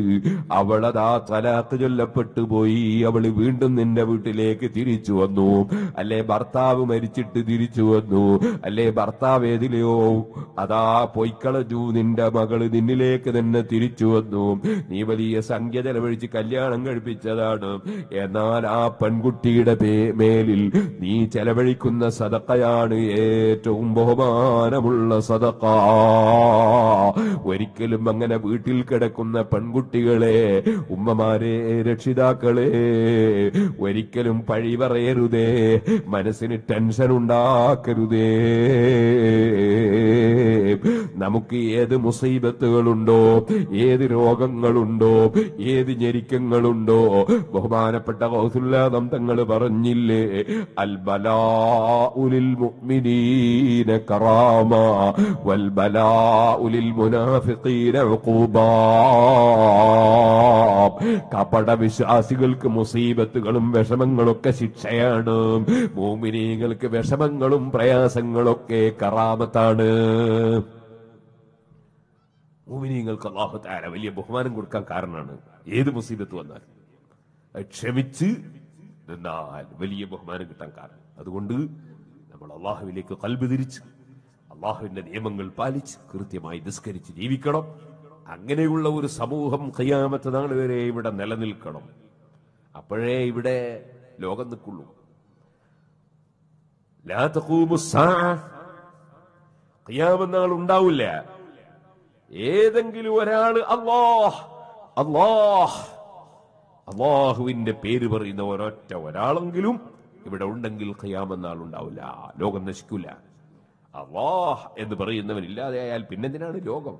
അവളതാ തലാക്ക് ചൊല്ലപ്പെട്ടു പോയി. അവൾ വീണ്ടും നിന്റെ വീട്ടിലേക്ക് തിരിച്ചു വന്നു. അല്ലെ ഭർത്താവ് മരിച്ചിട്ട് തിരിച്ചു വന്നു. അല്ലെ ഭർത്താവ് ഏതിലെയോ. അതാ പൊയ്ക്കളഞ്ഞു നിന്റെ മകൾ നിന്നിലേക്ക് തന്നെ തിരിച്ചു വന്നു. നീ വലിയ സംഖ്യ ചെലവഴിച്ച് കല്യാണം കഴിപ്പിച്ചതാണ്. എന്നാൽ ആ പെൺകുട്ടിയുടെ മേലിൽ നീ ചെലവഴിക്കുന്ന സദക്കയാണ് ഏറ്റവും ബഹുമാനമുള്ള സദക്ക. ഒരിക്കലും അങ്ങനെ വീട്ടിൽ കിടക്കുന്ന പെൺകുട്ടികളെ ഉമ്മമാരെ രക്ഷിതാക്കളെ ഒരിക്കലും പഴി പറയരുതേ. മനസ്സിന് ടെൻഷൻ ഉണ്ടാക്കരുതേ. Hey. നമുക്ക് ഏത് മുസൈബത്തുകളുണ്ടോ ഏത് രോഗങ്ങളുണ്ടോ ഏത് ഞെരിക്കങ്ങളുണ്ടോ? ബഹുമാനപ്പെട്ട കൗസുല്ലാദം തങ്ങൾ പറഞ്ഞില്ലേ മുഅ്മിനീന കപട വിശ്വാസികൾക്ക് മുസീബത്തുകളും വിഷമങ്ങളൊക്കെ ശിക്ഷയാണ്. മോമിനീങ്ങൾക്ക് വിഷമങ്ങളും പ്രയാസങ്ങളൊക്കെ കറാമത്താണ്. മോമിനീങ്ങൾക്ക് അള്ളാഹുത്താര വലിയ ബഹുമാനം കൊടുക്കാൻ കാരണമാണ് ഏത് മുസീബത്ത് വന്നാലും. ക്ഷമിച്ച് നിന്നാൽ വലിയ ബഹുമാനം കിട്ടാൻ കാരണം. അതുകൊണ്ട് നമ്മൾ അള്ളാഹുവിലേക്ക് കൽബ് തിരിച്ച് അള്ളാഹുവിന്റെ നിയമങ്ങൾ പാലിച്ച് കൃത്യമായി നിസ്കരിച്ച് ജീവിക്കണം. അങ്ങനെയുള്ള ഒരു സമൂഹം കയ്യാമത്ത നാൾ വരെ ഇവിടെ നിലനിൽക്കണം. അപ്പോഴേ ഇവിടെ ലോകം നിൽക്കുള്ളൂ. ലാ. ഖിയാമത്ത് നാൾ ഉണ്ടാവില്ല. ഏതെങ്കിലും ഒരാൾ അള്ളാഹ് അള്ളാഹ് അള്ളാഹുവിന്റെ പേര് പറയുന്ന ഒരൊറ്റ ഒരാളെങ്കിലും ഇവിടെ ഉണ്ടെങ്കിൽ ഖയാമെന്നാൾ ഉണ്ടാവില്ല ലോകം നശിക്കൂല. അള്ളാഹ് എന്ന് പറയുന്നവൻ ഇല്ലാതെയായാൽ പിന്നെന്തിനാണ് ലോകം?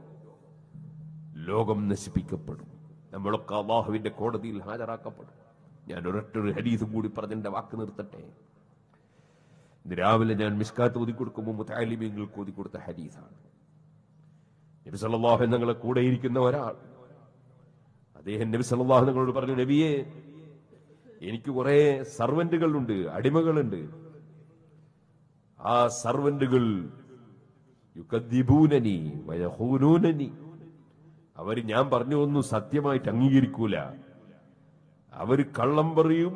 ലോകം നശിപ്പിക്കപ്പെടും. നമ്മളൊക്കെ അള്ളാഹുവിന്റെ കോടതിയിൽ ഹാജരാക്കപ്പെടും. ഞാൻ ഒരൊറ്റ ഒരു ഹരീസും കൂടി പറഞ്ഞെന്റെ വാക്ക് നിർത്തട്ടെ. രാവിലെ ഞാൻ മിസ്കാത്ത് ഓതി കൊടുക്കുമ്പോൾ മുത്താലിമ്യങ്ങൾക്ക് ഹരീസാണ് നബി സല്ലല്ലാഹു ഞങ്ങളെ കൂടെ ഇരിക്കുന്ന ഒരാൾ. അദ്ദേഹം നബി സല്ലല്ലാഹു ഞങ്ങളോട് പറഞ്ഞു നബിയെ എനിക്ക് കുറെ സർവന്റുകളുണ്ട് അടിമകളുണ്ട്. ആ സർവന്റുകൾ യുക്കദ്ദിബൂനനി അവർ ഞാൻ പറഞ്ഞു ഒന്നും സത്യമായിട്ട് അംഗീകരിക്കൂല. അവർ കള്ളം പറയും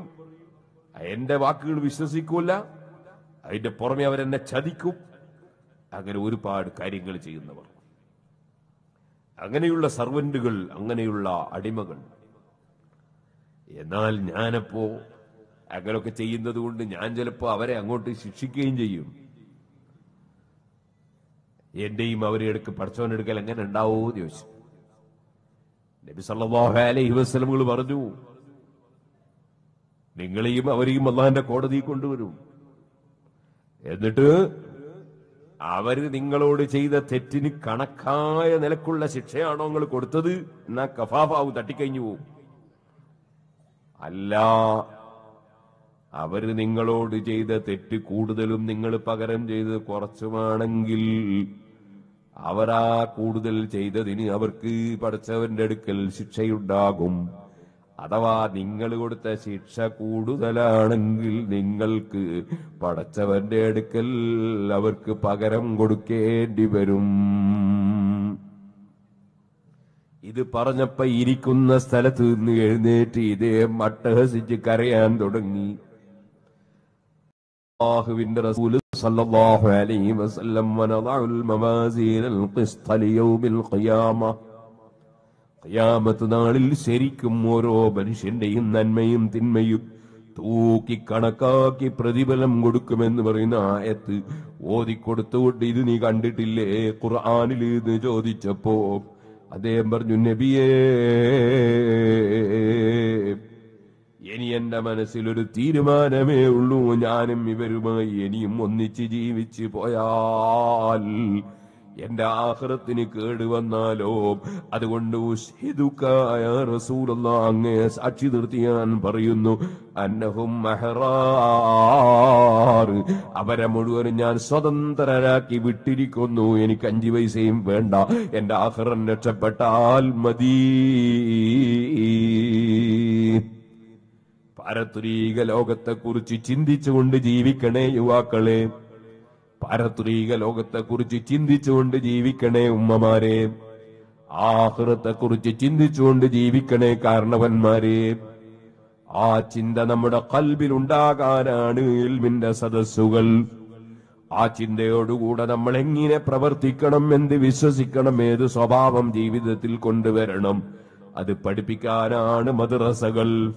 എന്റെ വാക്കുകൾ വിശ്വസിക്കൂല അതിന്റെ പുറമെ അവരെന്നെ ചതിക്കും. അങ്ങനെ ഒരുപാട് കാര്യങ്ങൾ ചെയ്യുന്നവർ. അങ്ങനെയുള്ള സർവന്റുകൾ അങ്ങനെയുള്ള അടിമകൾ. എന്നാൽ ഞാനപ്പോ അങ്ങനെയൊക്കെ ചെയ്യുന്നത് കൊണ്ട് ഞാൻ ചിലപ്പോ അവരെ അങ്ങോട്ട് ശിക്ഷിക്കുകയും ചെയ്യും. എന്റെയും അവരെ എടുക്ക് പഠിച്ചവനെടുക്കൽ എങ്ങനെ ഉണ്ടാവോ എന്ന് ചോദിച്ചു. നബി സല്ലല്ലാഹു അലൈഹി വസ്ലമുകൾ പറഞ്ഞു നിങ്ങളെയും അവരെയും അള്ളാഹിന്റെ കോടതി കൊണ്ടുവരും. എന്നിട്ട് അവർ നിങ്ങളോട് ചെയ്ത തെറ്റിന് കണക്കായ നിലക്കുള്ള ശിക്ഷയാണോ നിങ്ങൾ കൊടുത്തത്? എന്നാ കഫാഫാവ് തട്ടിക്കഴിഞ്ഞു പോവും. അല്ല അവർ നിങ്ങളോട് ചെയ്ത തെറ്റ് കൂടുതലും നിങ്ങൾ പകരം ചെയ്തത് കുറച്ചുമാണെങ്കിൽ അവരാ കൂടുതൽ ചെയ്തതിന് അവർക്ക് പഠിച്ചവന്റെ അടുക്കൽ ശിക്ഷയുണ്ടാകും. അഥവാ നിങ്ങൾ കൊടുത്ത ശിക്ഷ കൂടുതലാണെങ്കിൽ നിങ്ങൾക്ക് പടച്ചവന്റെ അടുക്കൽ അവർക്ക് പകരം കൊടുക്കേണ്ടി വരും. ഇത് പറഞ്ഞപ്പോ ഇരിക്കുന്ന സ്ഥലത്ത് നിന്ന് എഴുന്നേറ്റ് ഇതേ മട്ടഹസിച്ച് കരയാൻ തുടങ്ങി. അള്ളാഹുവിന്റെ സല്ലല്ലാഹു അലൈഹി വസല്ലം ലിയൗമിൽ ഖിയാമ ഖിയാമത്ത് നാളിൽ ശരിക്കും ഓരോ മനുഷ്യന്റെയും നന്മയും തിന്മയും തൂക്കി കണക്കാക്കി പ്രതിഫലം കൊടുക്കുമെന്ന് പറയുന്ന ആയത്ത് ഓതിക്കൊടുത്തുകൊണ്ട് ഇത് നീ കണ്ടിട്ടില്ലേ? ഖുർആാനിൽ എന്ന് ചോദിച്ചപ്പോ അദ്ദേഹം പറഞ്ഞു നബിയേ ഇനി എന്റെ മനസ്സിലൊരു തീരുമാനമേ ഉള്ളൂ. ഞാനും ഇവരുമായി ഇനിയും ഒന്നിച്ച് ജീവിച്ചു പോയാൽ എന്റെ ആഹ്റത്തിന് കേടുവന്നാലോ അതുകൊണ്ട് അങ്ങേ സാക്ഷി നിർത്തി ഞാൻ പറയുന്നു അന്നഹും മെഹറാറ് അവരെ മുഴുവനും ഞാൻ സ്വതന്ത്രരാക്കി വിട്ടിരിക്കുന്നു. എനിക്ക് അഞ്ചു പൈസയും വേണ്ട. എന്റെ ആഹ്റൻ രക്ഷപ്പെട്ടാൽ മതി. പാരത്രീക ലോകത്തെക്കുറിച്ച് ചിന്തിച്ചുകൊണ്ട് ജീവിക്കണേ യുവാക്കളെ. പാരത്രീക ലോകത്തെക്കുറിച്ച് ചിന്തിച്ചുകൊണ്ട് ജീവിക്കണേ ഉമ്മമാരെ. ആഹൃത്തെക്കുറിച്ച് ചിന്തിച്ചുകൊണ്ട് ജീവിക്കണേ കാരണവന്മാരെ. ആ ചിന്ത നമ്മുടെ കൽബിൽ ഉണ്ടാകാനാണ് ഇൽമിന്റെ സദസ്സുകൾ. ആ ചിന്തയോടുകൂടെ നമ്മൾ എങ്ങനെ പ്രവർത്തിക്കണം എന്ത് വിശ്വസിക്കണം ഏത് സ്വഭാവം ജീവിതത്തിൽ കൊണ്ടുവരണം അത് പഠിപ്പിക്കാനാണ് മദ്രസകൾ.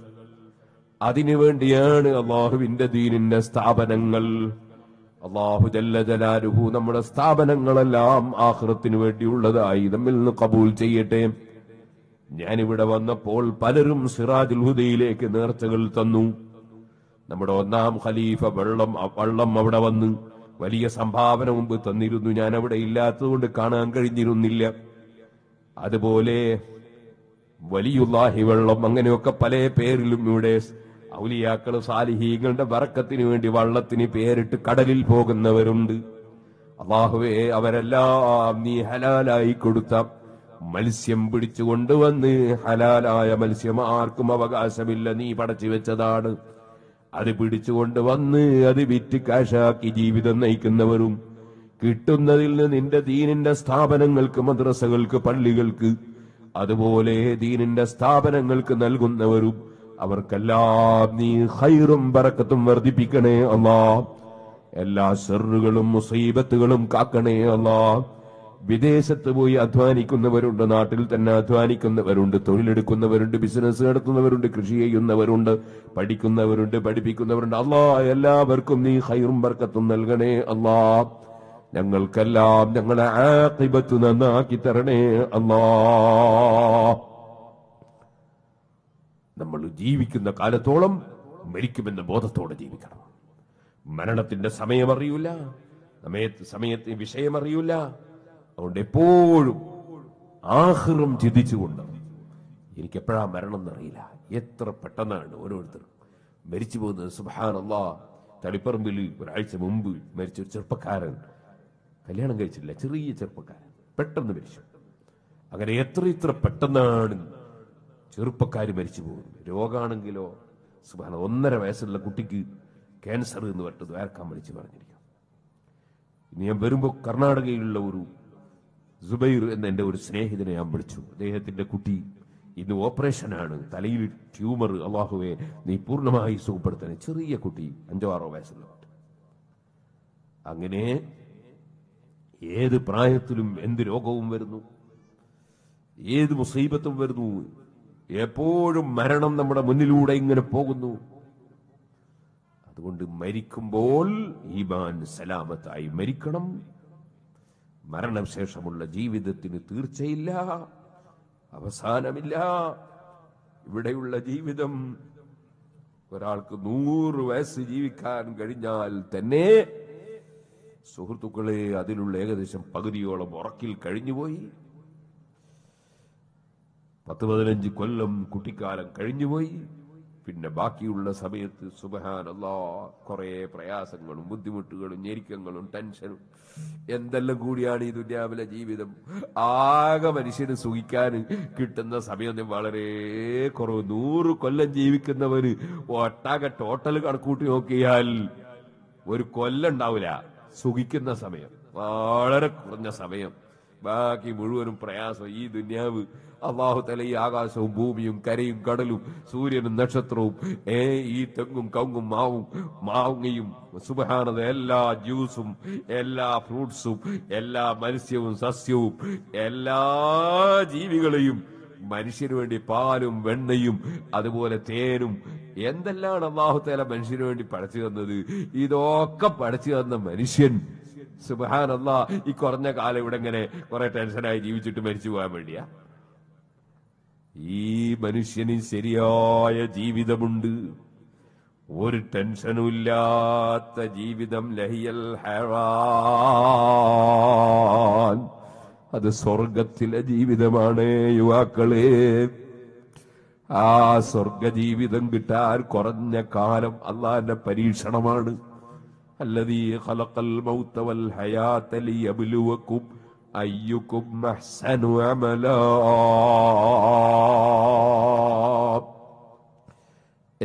അതിനുവേണ്ടിയാണ് അള്ളാഹുവിന്റെ ദീനിന്റെ സ്ഥാപനങ്ങൾ. അള്ളാഹു ജല്ലജലാലുഹു നമ്മുടെ സ്ഥാപനങ്ങളെല്ലാം ആഹ്റത്തിനു വേണ്ടിയുള്ളതായി നമ്മിൽ നിന്ന് കബൂൽ ചെയ്യട്ടെ. ഞാനിവിടെ വന്നപ്പോൾ പലരും സിറാജുൽ ഹുദയിലേക്ക് നേർച്ചകൾ തന്നു. നമ്മുടെ ഒന്നാം ഖലീഫ വെള്ളം വള്ളം അവിടെ വന്ന് വലിയ സംഭാവന മുമ്പ് തന്നിരുന്നു. ഞാൻ അവിടെ ഇല്ലാത്തതുകൊണ്ട് കാണാൻ കഴിഞ്ഞിരുന്നില്ല. അതുപോലെ വലിയുള്ളാഹി വെള്ളം അങ്ങനെയൊക്കെ പല പേരിലും ഇവിടെ ഔലിയാക്കൾ സാലിഹീങ്ങളുടെ വറക്കത്തിന് വേണ്ടി വള്ളത്തിന് പേരിട്ട് കടലിൽ പോകുന്നവരുണ്ട്. അള്ളാഹുവേ അവരെല്ലാം നീ ഹലാലായി കൊടുത്ത മത്സ്യം പിടിച്ചു കൊണ്ടുവന്ന് ഹലാലായ മത്സ്യം ആർക്കും അവകാശമില്ല നീ പടച്ചു വെച്ചതാണ്. അത് പിടിച്ചുകൊണ്ട് വന്ന് അത് വിറ്റ് കാശാക്കി ജീവിതം നയിക്കുന്നവരും കിട്ടുന്നതിൽ നിന്ന് നിന്റെ ദീനിന്റെ സ്ഥാപനങ്ങൾക്ക് മദ്രസകൾക്ക് പള്ളികൾക്ക് അതുപോലെ ദീനിന്റെ സ്ഥാപനങ്ങൾക്ക് നൽകുന്നവരും അവർക്കെല്ലാം നീ ഹൈറും ബറക്കത്തും വർദ്ധിപ്പിക്കണേ അല്ലാ. എല്ലാ സെറുകളും മുസൈബത്തുകളും കാക്കണേ അല്ലാ. വിദേശത്ത് പോയി അധ്വാനിക്കുന്നവരുണ്ട് നാട്ടിൽ തന്നെ അധ്വാനിക്കുന്നവരുണ്ട് തൊഴിലെടുക്കുന്നവരുണ്ട് ബിസിനസ് നടത്തുന്നവരുണ്ട് കൃഷി ചെയ്യുന്നവരുണ്ട് പഠിക്കുന്നവരുണ്ട് പഠിപ്പിക്കുന്നവരുണ്ട്. അല്ലാ എല്ലാവർക്കും നീ ഹൈറും ബർക്കത്തും നൽകണേ അല്ലാ. ഞങ്ങൾക്കെല്ലാം ഞങ്ങളെ ആക്കിബത്ത് നന്നാക്കി തരണേ അല്ലാ. നമ്മൾ ജീവിക്കുന്ന കാലത്തോളം മരിക്കുമെന്ന ബോധത്തോടെ ജീവിക്കണം. മരണത്തിന്റെ സമയം അറിയൂല സമയത്ത് സമയത്ത് അറിയൂല അതുകൊണ്ട് എപ്പോഴും ആഹ്റം ചിന്തിച്ചുകൊണ്ട് എനിക്ക് എപ്പോഴാ മരണം എന്നറിയില്ല. എത്ര പെട്ടെന്നാണ് ഓരോരുത്തർ മരിച്ചു പോകുന്നത്. സുബാനല്ലാ തളിപ്പറമ്പിൽ ഒരാഴ്ച മുമ്പ് മരിച്ച ചെറുപ്പക്കാരൻ കല്യാണം കഴിച്ചില്ല ചെറിയ ചെറുപ്പക്കാരൻ. പെട്ടെന്ന് മരിച്ചു. അങ്ങനെ എത്ര ഇത്ര പെട്ടെന്നാണ് ചെറുപ്പക്കാർ മരിച്ചു പോകുന്നു. രോഗാണെങ്കിലോ സുബാന ഒന്നര വയസ്സുള്ള കുട്ടിക്ക് ക്യാൻസർ എന്ന് പറഞ്ഞത് ദ്വാരക്കാൻ വിളിച്ച് പറഞ്ഞിരിക്കും ഇനി ഞാൻ വരുമ്പോൾ കർണാടകയിലുള്ള ഒരു സുബൈർ എന്ന എന്റെ ഒരു സ്നേഹിതനെ ഞാൻ വിളിച്ചു. അദ്ദേഹത്തിന്റെ കുട്ടി ഇന്ന് ഓപ്പറേഷനാണ്. തലയിൽ ട്യൂമർ അള്ളാഹുവെ നീ പൂർണമായി സുഖപ്പെടുത്തണേ. ചെറിയ കുട്ടി അഞ്ചോ ആറോ വയസ്സുള്ള കുട്ടി. അങ്ങനെ ഏത് പ്രായത്തിലും എന്ത് രോഗവും വരുന്നു ഏത് മുസീബത്തും വരുന്നു എപ്പോഴും മരണം നമ്മുടെ മുന്നിലൂടെ ഇങ്ങനെ പോകുന്നു. അതുകൊണ്ട് മരിക്കുമ്പോൾ ഈമാൻ സലാമത്തായി മരിക്കണം. മരണശേഷമുള്ള ജീവിതത്തിന് തീർച്ചയില്ല. അവസാനമില്ല. ഇവിടെയുള്ള ജീവിതം ഒരാൾക്ക് നൂറ് വയസ്സ് ജീവിക്കാൻ കഴിഞ്ഞാൽ തന്നെ സുഹൃത്തുക്കളെ അതിലുള്ള ഏകദേശം പകുതിയോളം ഉറക്കിൽ കഴിഞ്ഞുപോയി. പത്ത് പതിനഞ്ച് കൊല്ലം കുട്ടിക്കാലം കഴിഞ്ഞുപോയി പിന്നെ ബാക്കിയുള്ള സമയത്ത് സുബഹാനല്ലാ കുറെ പ്രയാസങ്ങളും ബുദ്ധിമുട്ടുകളും ഞെരുക്കങ്ങളും ടെൻഷനും എന്തെല്ലാം കൂടിയാണ് ഈ ദുന്യാവിലെ ജീവിതം. ആകെ മനുഷ്യന് സുഖിക്കാൻ കിട്ടുന്ന സമയം വളരെ കുറവ്. നൂറ് കൊല്ലം ജീവിക്കുന്നവര് ഒട്ടാകെ ടോട്ടൽ കണക്കൂട്ടി നോക്കിയാൽ ഒരു കൊല്ലം ഉണ്ടാവില്ല. സുഖിക്കുന്ന സമയം വളരെ കുറഞ്ഞ സമയം. ബാക്കി മുഴുവനും പ്രയാസം ഈ ദുന്യാവ് അള്ളാഹു തല ഈ ആകാശവും ഭൂമിയും കരയും കടലും സൂര്യനും നക്ഷത്രവും ഏ ഈ തെങ്ങും കങ്ങും മാവും മാങ്ങയും സുബഹാനത എല്ലാ ജ്യൂസും എല്ലാ ഫ്രൂട്ട്സും എല്ലാ മത്സ്യവും സസ്യവും എല്ലാ ജീവികളെയും മനുഷ്യന് വേണ്ടി പാലും വെണ്ണയും അതുപോലെ തേനും എന്തെല്ലാം അള്ളാഹുത്തേല മനുഷ്യന് വേണ്ടി പഠിച്ചു തന്നത്? ഇതൊക്കെ പഠിച്ചു തന്ന മനുഷ്യൻ. സുബാനല്ലാ ഈ കുറഞ്ഞ കാലം ഇവിടെ ഇങ്ങനെ കുറെ ടെൻഷനായി ജീവിച്ചിട്ട് മരിച്ചു പോകാൻ വേണ്ടിയാ. ഈ മനുഷ്യന് ശരിയായ ജീവിതമുണ്ട്. ഒരു ടെൻഷനും ഇല്ലാത്ത ജീവിതം ലഹിയൽ അത് സ്വർഗത്തിലെ ജീവിതമാണ് യുവാക്കളെ. ആ സ്വർഗ ജീവിതം കിട്ടാൻ കുറഞ്ഞ കാലം അള്ളാന്റെ പരീക്ഷണമാണ്. അല്ലതീ ഖലഖൽ മൗത വൽ ഹയാത അമലാ.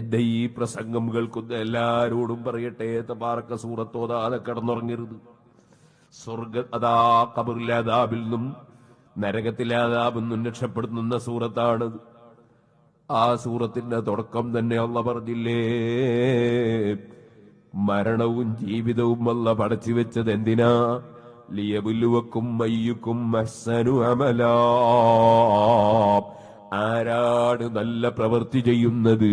എന്റെ ഈ പ്രസംഗം കേൾക്കുന്ന എല്ലാരോടും പറയട്ടെ തബാറക്ക സൂറത്തോതാതെ കിടന്നുറങ്ങരുത്. സ്വർഗ അതാ കബറിലാതാബിൽ നിന്നും നരകത്തിലാതാബിൽ നിന്നും രക്ഷപ്പെടുന്ന സൂറത്താണ്. ആ സൂറത്തിന്റെ തുടക്കം തന്നെ അല്ല പറഞ്ഞില്ലേ മരണവും ജീവിതവും അല്ല പടച്ചു വെച്ചത് എന്തിനാ? ലിയബുലുവക്കും മയ്യുക്കും അമലാ. ആരാണ് നല്ല പ്രവൃത്തി ചെയ്യുന്നത്?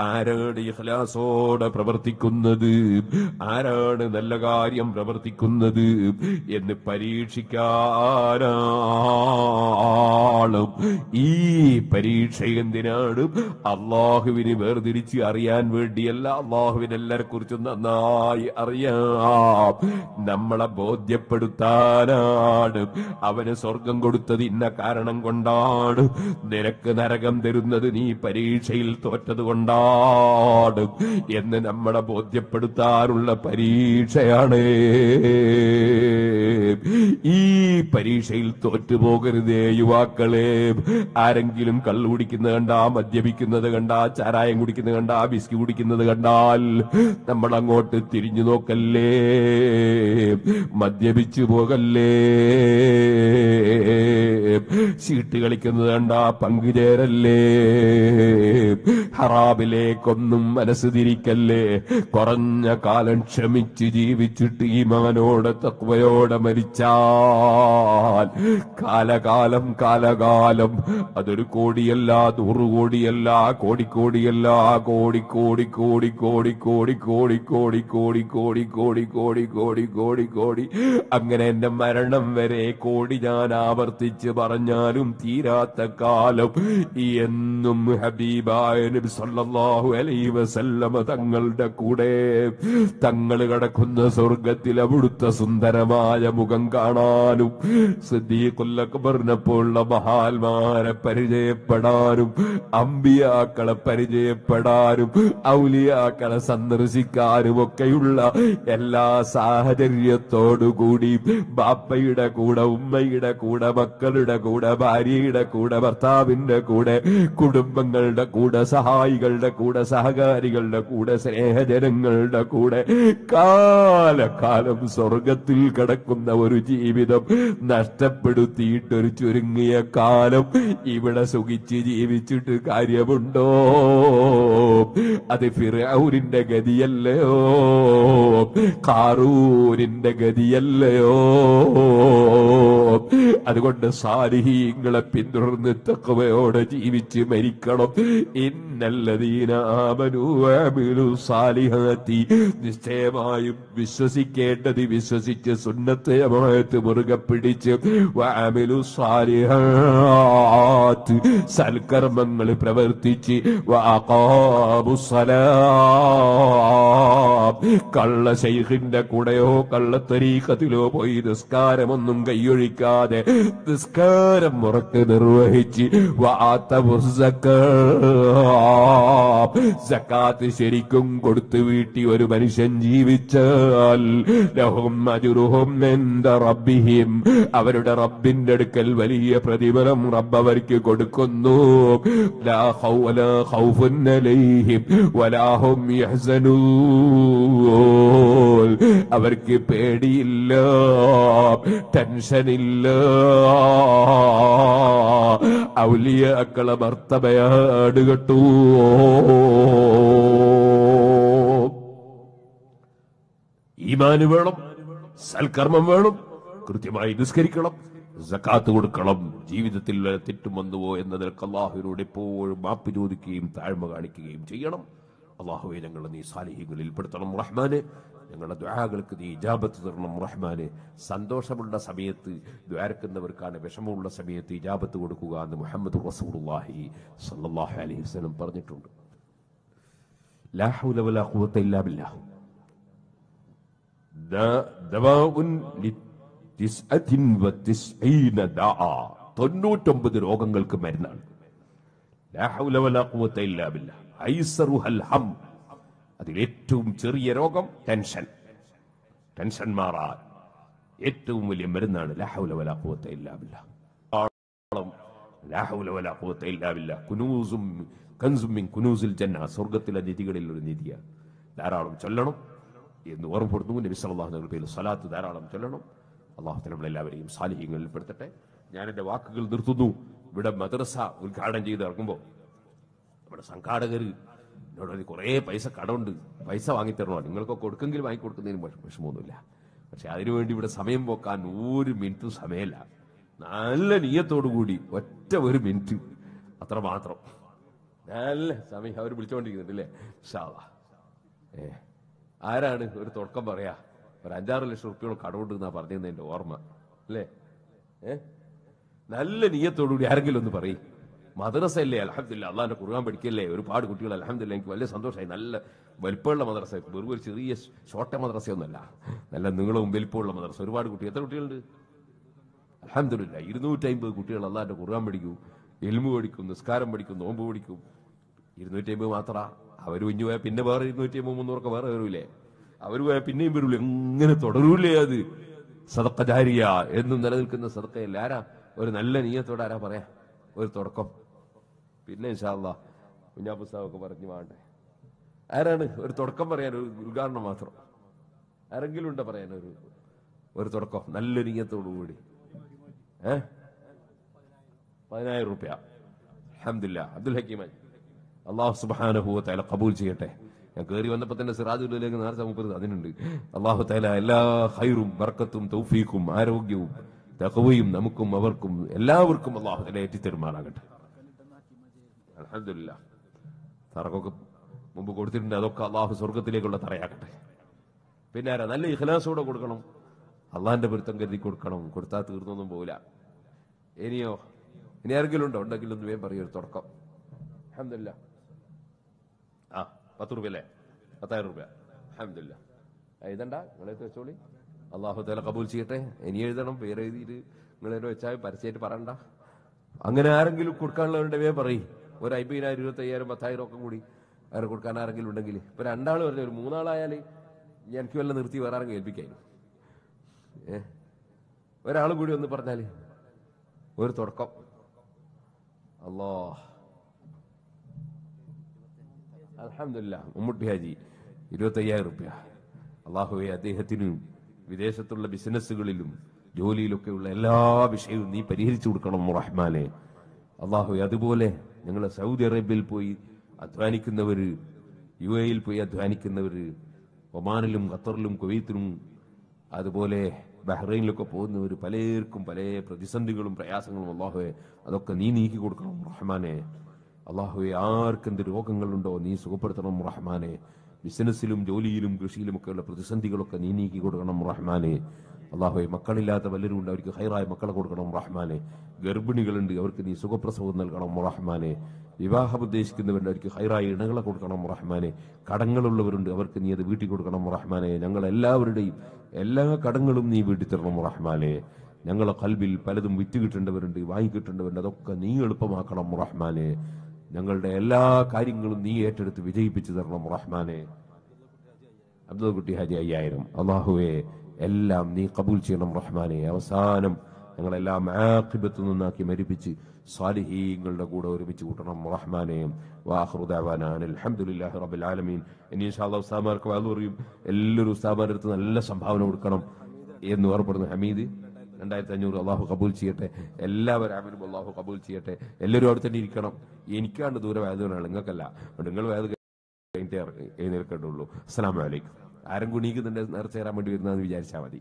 ആരാണ് ഇഹ്ലാസോടെ പ്രവർത്തിക്കുന്നത്? ആരാണ് നല്ല കാര്യം പ്രവർത്തിക്കുന്നത്? എന്ന് പരീക്ഷിക്കാനാണ് ഈ പരീക്ഷ എന്തിനാണ് അള്ളാഹുവിന് വേർതിരിച്ച് അറിയാൻ വേണ്ടിയല്ല. അള്ളാഹുവിന് എല്ലാരെ കുറിച്ചും നന്നായി അറിയാം. നമ്മളെ ബോധ്യപ്പെടുത്താനാണ്. അവന് സ്വർഗം കൊടുത്തത് ഇന്ന കാരണം കൊണ്ടാണ്. നിനക്ക് നരകം തരുന്നത് നീ പരീക്ഷയിൽ തോറ്റതുകൊണ്ടാണ് എന്ന് നമ്മളെ ബോധ്യപ്പെടുത്താറുള്ള പരീക്ഷയാണ്. ഈ പരീക്ഷയിൽ തോറ്റുപോകരുതേ യുവാക്കളെ. ആരെങ്കിലും കള്ളു കുടിക്കുന്നത് കണ്ടാ മദ്യപിക്കുന്നത് കണ്ടാ ചാരായം കുടിക്കുന്നത് കണ്ടാ ബിസ്കി കുടിക്കുന്നത് കണ്ടാൽ നമ്മൾ അങ്ങോട്ട് തിരിഞ്ഞു നോക്കല്ലേ. മദ്യപിച്ചു പോകല്ലേ. ചീട്ട് കളിക്കുന്നത് കണ്ടാ പങ്കുചേരല്ലേ ഹറാബിലേക്കൊന്നും മനസ്സ് തിരിക്കല്ലേ കുറഞ്ഞ കാലം ക്ഷമിച്ച് ജീവിച്ചിട്ട് ഈ മകനോട് തക്വയോടെ മരിച്ചാൽ കാലകാലം കാലകാലം അതൊരു കോടിയല്ല നൂറ് കോടിയല്ല കോടിക്കോടിയല്ല കോടി കോടി കോടി കോടി കോടി കോടി കോടി കോടി കോടി കോടി കോടി കോടി കോടി കോടി അങ്ങനെ എന്റെ മരണം വരെ കോടി ഞാൻ ആവർത്തിച്ച് പറഞ്ഞാലും തീരാത്ത കാലം. എന്നും ഹബീബായ നബി സല്ലല്ലാഹു അലൈഹി വസല്ലമ തങ്ങളുടെ കൂടെ തങ്ങൾ കടക്കുന്ന സ്വർഗത്തിൽ അവിടുത്തെ സുന്ദരമായ മുഖം കാണാനും സിദ്ദീഖുൽ അക്ബറിനെ പോലുള്ള മഹാന്മാരെ പരിചയപ്പെടാനും അമ്പിയാക്കളെ പരിചയപ്പെടാനും ഔലിയാക്കളെ സന്ദർശിക്കാനും ഒക്കെയുള്ള എല്ലാ സാഹചര്യത്തോടുകൂടി ബാപ്പയുടെ കൂടെ ഉമ്മയുടെ കൂടെ മക്കളുടെ കൂടെ ഭാര്യയുടെ കൂടെ ഭർത്താവിന്റെ കൂടെ കുടുംബങ്ങളുടെ കൂടെ സഹായികളുടെ കൂടെ സഹകാരികളുടെ കൂടെ സ്നേഹജനങ്ങളുടെ കൂടെ. കാലകാലം സ്വർഗത്തിൽ കിടക്കുന്ന ഒരു ജീവിതം നഷ്ടപ്പെടുത്തിയിട്ടൊരു ചുരുങ്ങിയ കാലം ഇവിടെ സുഖിച്ച് ജീവിച്ചിട്ട് കാര്യമുണ്ടോ? അത് ഫിറൌരിന്റെ ഗതിയല്ലയോ? കാറൂരിന്റെ ഗതിയല്ലയോ? അതുകൊണ്ട് സാലിഹീങ്ങളെ പിന്തുടർന്ന് തക്കവയോടെ ജീവിച്ച് മരിക്കണം. ഇന്നല്ലതീനാമനു സാലിഹാത്തി. നിശ്ചയമായും വിശ്വസിക്കേണ്ടത് വിശ്വസിച്ച് സുന്നത്തയമായത് മുറുകെ പിടിച്ച് വാമിലു സാലിഹാത്ത്. സൽക്കർമ്മങ്ങൾ പ്രവർത്തിച്ച് കള്ള ശൈഖിന്റെ കൂടെയോ കള്ളത്തരീക്കത്തിലോ പോയി നിസ്കാരമൊന്നും കൈയൊഴിക്കാതെ നിസ്കാരം മുറക്ക് നിർവഹിച്ച് സക്കാത്ത് ശരിക്കും കൊടുത്തു വീട്ടി ഒരു മനുഷ്യൻ ജീവിച്ചാൽ ലഹും അവരുടെ റബ്ബിന്റെ അടുക്കൽ വലിയ പ്രതിഫലം റബ്ബ് അവർക്ക് കൊടുക്കുന്നു. അവർക്ക് പേടിയില്ല ടെൻഷനില്ല ഔലിയാക്കളെ ഭർത്തമയാട് കേട്ടു ഈമാന് വേണം സൽക്കർമ്മം വേണം കൃത്യമായി നിസ്കരിക്കണം സക്കാത്ത് കൊടുക്കണം ജീവിതത്തിൽ തെറ്റും വന്നുവോ എന്നതിനൊക്കെ അള്ളാഹുവിനോട് എപ്പോഴും മാപ്പ് ചോദിക്കുകയും താഴ്മ കാണിക്കുകയും ചെയ്യണം അള്ളാഹുവെ ഞങ്ങൾ നീ സാലിഹ്യങ്ങളിൽ പെടുത്തണം റഹ്മാനെ ഞങ്ങളുടെ ദ്വാഹകൾക്ക് നീ ഇജാബത്ത് തരണം റഹ്മാനെ. സന്തോഷമുള്ള സമയത്ത് ദ്വാരക്കുന്നവർക്കാണ് വിഷമമുള്ള സമയത്ത് ഇജാബത്ത് കൊടുക്കുക എന്ന് മുഹമ്മദ് റസൂർഹി സല്ലാഹു അലൈഹി വസ്ലം പറഞ്ഞിട്ടുണ്ട്. തൊണ്ണൂറ്റൊമ്പത് രോഗങ്ങൾക്ക് മരുന്നാണ്. ഹം. അതിലേറ്റവും ചെറിയ രോഗം ടെൻഷൻ. ടെൻഷൻ മാറാൻ ഏറ്റവും വലിയ മരുന്നാണ് സ്വർഗത്തിലെ നിധികളിൽ ഒരു നിധിയാണ്. ധാരാളം ചൊല്ലണം എന്ന് ഓർമ്മപ്പെടുന്നു നബി അലൈഹി വസല്ലം സ്വലാത്ത് ധാരാളം ചൊല്ലണം. അള്ളാഹു നമ്മളെല്ലാവരെയും സാലിഹ്യങ്ങളിൽ പെടുത്തട്ടെ. ഞാൻ എന്റെ വാക്കുകൾ നിർത്തുന്നു. ഇവിടെ മദ്രസ ഉദ്ഘാടനം ചെയ്ത് ഇറങ്ങുമ്പോൾ നമ്മുടെ സംഘാടകർ എന്നോട് കുറേ പൈസ കടമുണ്ട്. പൈസ വാങ്ങിത്തരണോ? നിങ്ങൾക്കൊക്കെ കൊടുക്കെങ്കിൽ വാങ്ങിക്കൊടുക്കുന്നതിന് കൊടുക്കുന്നതിന് വിഷമമൊന്നുമില്ല. പക്ഷെ അതിനുവേണ്ടി ഇവിടെ സമയം പോക്കാൻ ഒരു മിനിറ്റും സമയമില്ല. നല്ല നീയത്തോടു കൂടി ഒറ്റ ഒരു മിനിറ്റ് അത്ര മാത്രം. നല്ല സമയം അവർ വിളിച്ചുകൊണ്ടിരിക്കുന്നുണ്ട് അല്ലേ ഷാവ ഏ ആരാണ്? ഒരു തുടക്കം പറയാ. ഒരു അഞ്ചാറ് ലക്ഷം റുപ്യോളം കടമുണ്ട് എന്നാ പറഞ്ഞതെന്ന് എന്റെ ഓർമ്മ. അല്ലേ? ഏ? നല്ല നീയത്തോടു കൂടി ആരെങ്കിലും ഒന്ന് പറയും. മദ്രസ അല്ലേ? അലഹമില്ല അള്ളാന്റെ കുറുകാൻ പഠിക്കല്ലേ? ഒരുപാട് കുട്ടികൾ അലഹമില്ല എനിക്ക് വലിയ സന്തോഷമായി. നല്ല വലിപ്പമുള്ള മദ്രസ. വെറും ഒരു ചെറിയ ഷോർട്ട മദ്രസയൊന്നുമല്ല. നല്ല നീളവും വലിപ്പമുള്ള മദ്രസ. ഒരുപാട് കുട്ടികൾ. എത്ര കുട്ടികളുണ്ട്? അലഹമില്ല ഇരുന്നൂറ്റി അമ്പത് കുട്ടികൾ അള്ളാന്റെ കുറുകാൻ പഠിക്കും. എൽമു പഠിക്കും നിസ്കാരം പഠിക്കും നോമ്പ് പഠിക്കും. ഇരുന്നൂറ്റി അമ്പത് മാത്ര. അവർ കുഞ്ഞു പോയാൽ പിന്നെ വേറെ ഇരുന്നൂറ്റി അമ്പത് മുന്നൂറൊക്കെ വേറെ വരൂലേ? അവർ പോയാൽ പിന്നെയും വരൂലേ? എങ്ങനെ തുടരൂലേ അത്? സദക്കജാരിയ എന്നും നിലനിൽക്കുന്ന സദക്കയല്ല ആരാ? ഒരു നല്ല നീയത്തോടെ ആരാ പറയാ? ഒരു തുടക്കം. പിന്നെ ഇൻഷാല്ല കുഞ്ഞാപ്പുസ്താവൊക്കെ പറഞ്ഞു വേണ്ടേ. ആരാണ്? ഒരു തുടക്കം പറയാൻ ഒരു ഉദ്ഘാടനം മാത്രം. ആരെങ്കിലും ഉണ്ടോ പറയാൻ ഒരു ഒരു തുടക്കം? നല്ലൊരു ഇങ്ങത്തോടുകൂടി കൂടി. ഏ? പതിനായിരം റുപ്യ. അഹമ്മദില്ല അബ്ദുൽ ഹക്കീമൻ അള്ളാഹു സുബാനഹു തല കബൂൽ ചെയ്യട്ടെ. ഞാൻ കയറി വന്നപ്പോൾ തന്നെ സിറാജുലേക്ക് നേരത്തെ മുപ്പത് അതിനുണ്ട്. അള്ളാഹു തല എല്ലാ ഹൈറും ബർക്കത്തും തൗഫീഖും ആരോഗ്യവും തകവയും നമുക്കും അവർക്കും എല്ലാവർക്കും അള്ളാഹു തല ഏറ്റിത്തരുമാറാകട്ടെ അലഹമില്ല തറക്കൊക്കെ മുമ്പ് കൊടുത്തിട്ടുണ്ട്. അതൊക്കെ അള്ളാഹു സ്വർഗത്തിലേക്കുള്ള തറയാക്കട്ടെ. പിന്നെ ആരാ? നല്ല ഇഖലാസോടെ കൊടുക്കണം. അള്ളാഹിന്റെ പൊരുത്തം കരുതി കൊടുക്കണം. കൊടുത്താൽ തീർന്നൊന്നും പോകില്ല ഇനിയോ ഇനി ആരെങ്കിലും ഉണ്ടോ? ഉണ്ടെങ്കിൽ ഒന്ന് വേഗം പറയൂ ഒരു തുടക്കം. അഹമ്മദില്ല ആ പത്ത് റുപ്യ അല്ലേ പത്തായിരം റുപ്യ അഹമ്മദില്ല എഴുതണ്ട നിങ്ങളെടുത്ത് വെച്ചോളി. അള്ളാഹു തല കബൂൽ ചെയ്യട്ടെ. ഇനി എഴുതണം പേര് എഴുതിയിട്ട് നിങ്ങളെ വെച്ചാൽ പരസ്യമായിട്ട് പറയണ്ട. അങ്ങനെ ആരെങ്കിലും കൊടുക്കാനുള്ളവരുടെ വേ പറയും. ഒരു അയ്യായിരം പത്തായിരം ഒക്കെ കൂടി അവർ കൊടുക്കാൻ ആരെങ്കിലും ഉണ്ടെങ്കിൽ. ഇപ്പൊ രണ്ടാൾ പറഞ്ഞു ഒരു മൂന്നാളായാൽ എനിക്ക് വല്ല നിർത്തി വേറെ ആരെങ്കിലും ഏ? ഒരാളും കൂടി ഒന്ന് പറഞ്ഞാൽ ഒരു തുടക്കം. അല്ലോ. അലഹമില്ല മമ്മൂട്ടി ഹാജി ഇരുപത്തി അയ്യായിരം റുപ്യ. അള്ളാഹുവെ അദ്ദേഹത്തിന് വിദേശത്തുള്ള ബിസിനസ്സുകളിലും ജോലിയിലൊക്കെയുള്ള എല്ലാ വിഷയവും നീ പരിഹരിച്ചു കൊടുക്കണം റഹ്മാനെ. അള്ളാഹുവെ അതുപോലെ ഞങ്ങൾ സൗദി അറേബ്യയിൽ പോയി അധ്വാനിക്കുന്നവർ യു എയിൽ പോയി അധ്വാനിക്കുന്നവർ ഒമാനിലും ഖത്തറിലും കുവൈത്തിലും അതുപോലെ ബഹ്റൈനിലൊക്കെ പോകുന്നവർ പലർക്കും പല പ്രതിസന്ധികളും പ്രയാസങ്ങളും അള്ളാഹുവെ അതൊക്കെ നീ നീക്കി കൊടുക്കണം റഹ്മാനെ. അള്ളാഹുവെ ആർക്കെന്ത് രോഗങ്ങളുണ്ടോ നീ സുഖപ്പെടുത്തണം റഹ്മാനെ. ബിസിനസ്സിലും ജോലിയിലും കൃഷിയിലും ഒക്കെയുള്ള പ്രതിസന്ധികളൊക്കെ നീ നീക്കി കൊടുക്കണം റഹ്മാനെ. അള്ളാഹുവെ മക്കളില്ലാത്ത പലരും ഉണ്ട് അവർക്ക് ഹൈറായ മക്കളെ കൊടുക്കണം റഹ്മാനെ. ഗർഭിണികളുണ്ട് അവർക്ക് നീ സുഖപ്രസവം നൽകണം റഹ്മാനെ. വിവാഹം ഉദ്ദേശിക്കുന്നവരുണ്ട് അവർക്ക് ഹൈറായ ഇണകളെ കൊടുക്കണം റഹ്മാനെ. കടങ്ങളുള്ളവരുണ്ട് അവർക്ക് നീ അത് വീട്ടിൽ കൊടുക്കണം റഹ്മാനെ. ഞങ്ങൾ എല്ലാവരുടെയും എല്ലാ കടങ്ങളും നീ വീട്ടിൽ തരണം റഹ്മാനെ. ഞങ്ങളെ കൽബിൽ പലതും വിറ്റ് കിട്ടേണ്ടവരുണ്ട് വാങ്ങിക്കിട്ടേണ്ടവരുണ്ട് അതൊക്കെ നീ എളുപ്പമാക്കണം റഹ്മാനെ. ഞങ്ങളുടെ എല്ലാ കാര്യങ്ങളും നീ ഏറ്റെടുത്ത് വിജയിപ്പിച്ചു തരണം റഹ്മാനെ. അബ്ദുൽ കുട്ടി ഹാജി അയ്യായിരം. അള്ളാഹുവെ എല്ലാം നീ കബൂൽ ചെയ്യണം റഹ്മാനെ. അവസാനം ഞങ്ങളെല്ലാം ആഖിബത്ത് നിന്നാക്കി മരിപ്പിച്ച് സാലിഹീങ്ങളുടെ കൂടെ ഒരുമിച്ച് കൂട്ടണം റഹ്മാനെയും അലഹമുല്ലാഹി റബ്ബിൽ ആലമീൻ. ഇനി ഷാദ ഉസ്താമാർക്ക് അത് പറയും എല്ലാവരും ഉസ്താമാരുടെ അടുത്ത് നല്ല സംഭാവന കൊടുക്കണം. എന്ന് ഓർപ്പെടുന്നു ഹമീദ് രണ്ടായിരത്തി അഞ്ഞൂറ് അള്ളാഹു കബൂൽ ചെയ്യട്ടെ. എല്ലാവരും ആമിനും അള്ളാഹു കബൂൽ ചെയ്യട്ടെ. എല്ലാവരും അവിടെ തന്നെ ഇരിക്കണം. എനിക്കാണ്ട് ദൂരെ വേദനയാണ് നിങ്ങൾക്കല്ല. നിങ്ങൾ വേദന കഴിഞ്ഞിട്ടേ എഴുന്നേൽക്കേണ്ടുള്ളൂ. അസ്സാം വലൈക്കും ആരും കുണീക്കുന്നുണ്ട് നേർച്ച ചേരാൻ വേണ്ടി വരുന്നതെന്ന് വിചാരിച്ചാൽ മതി.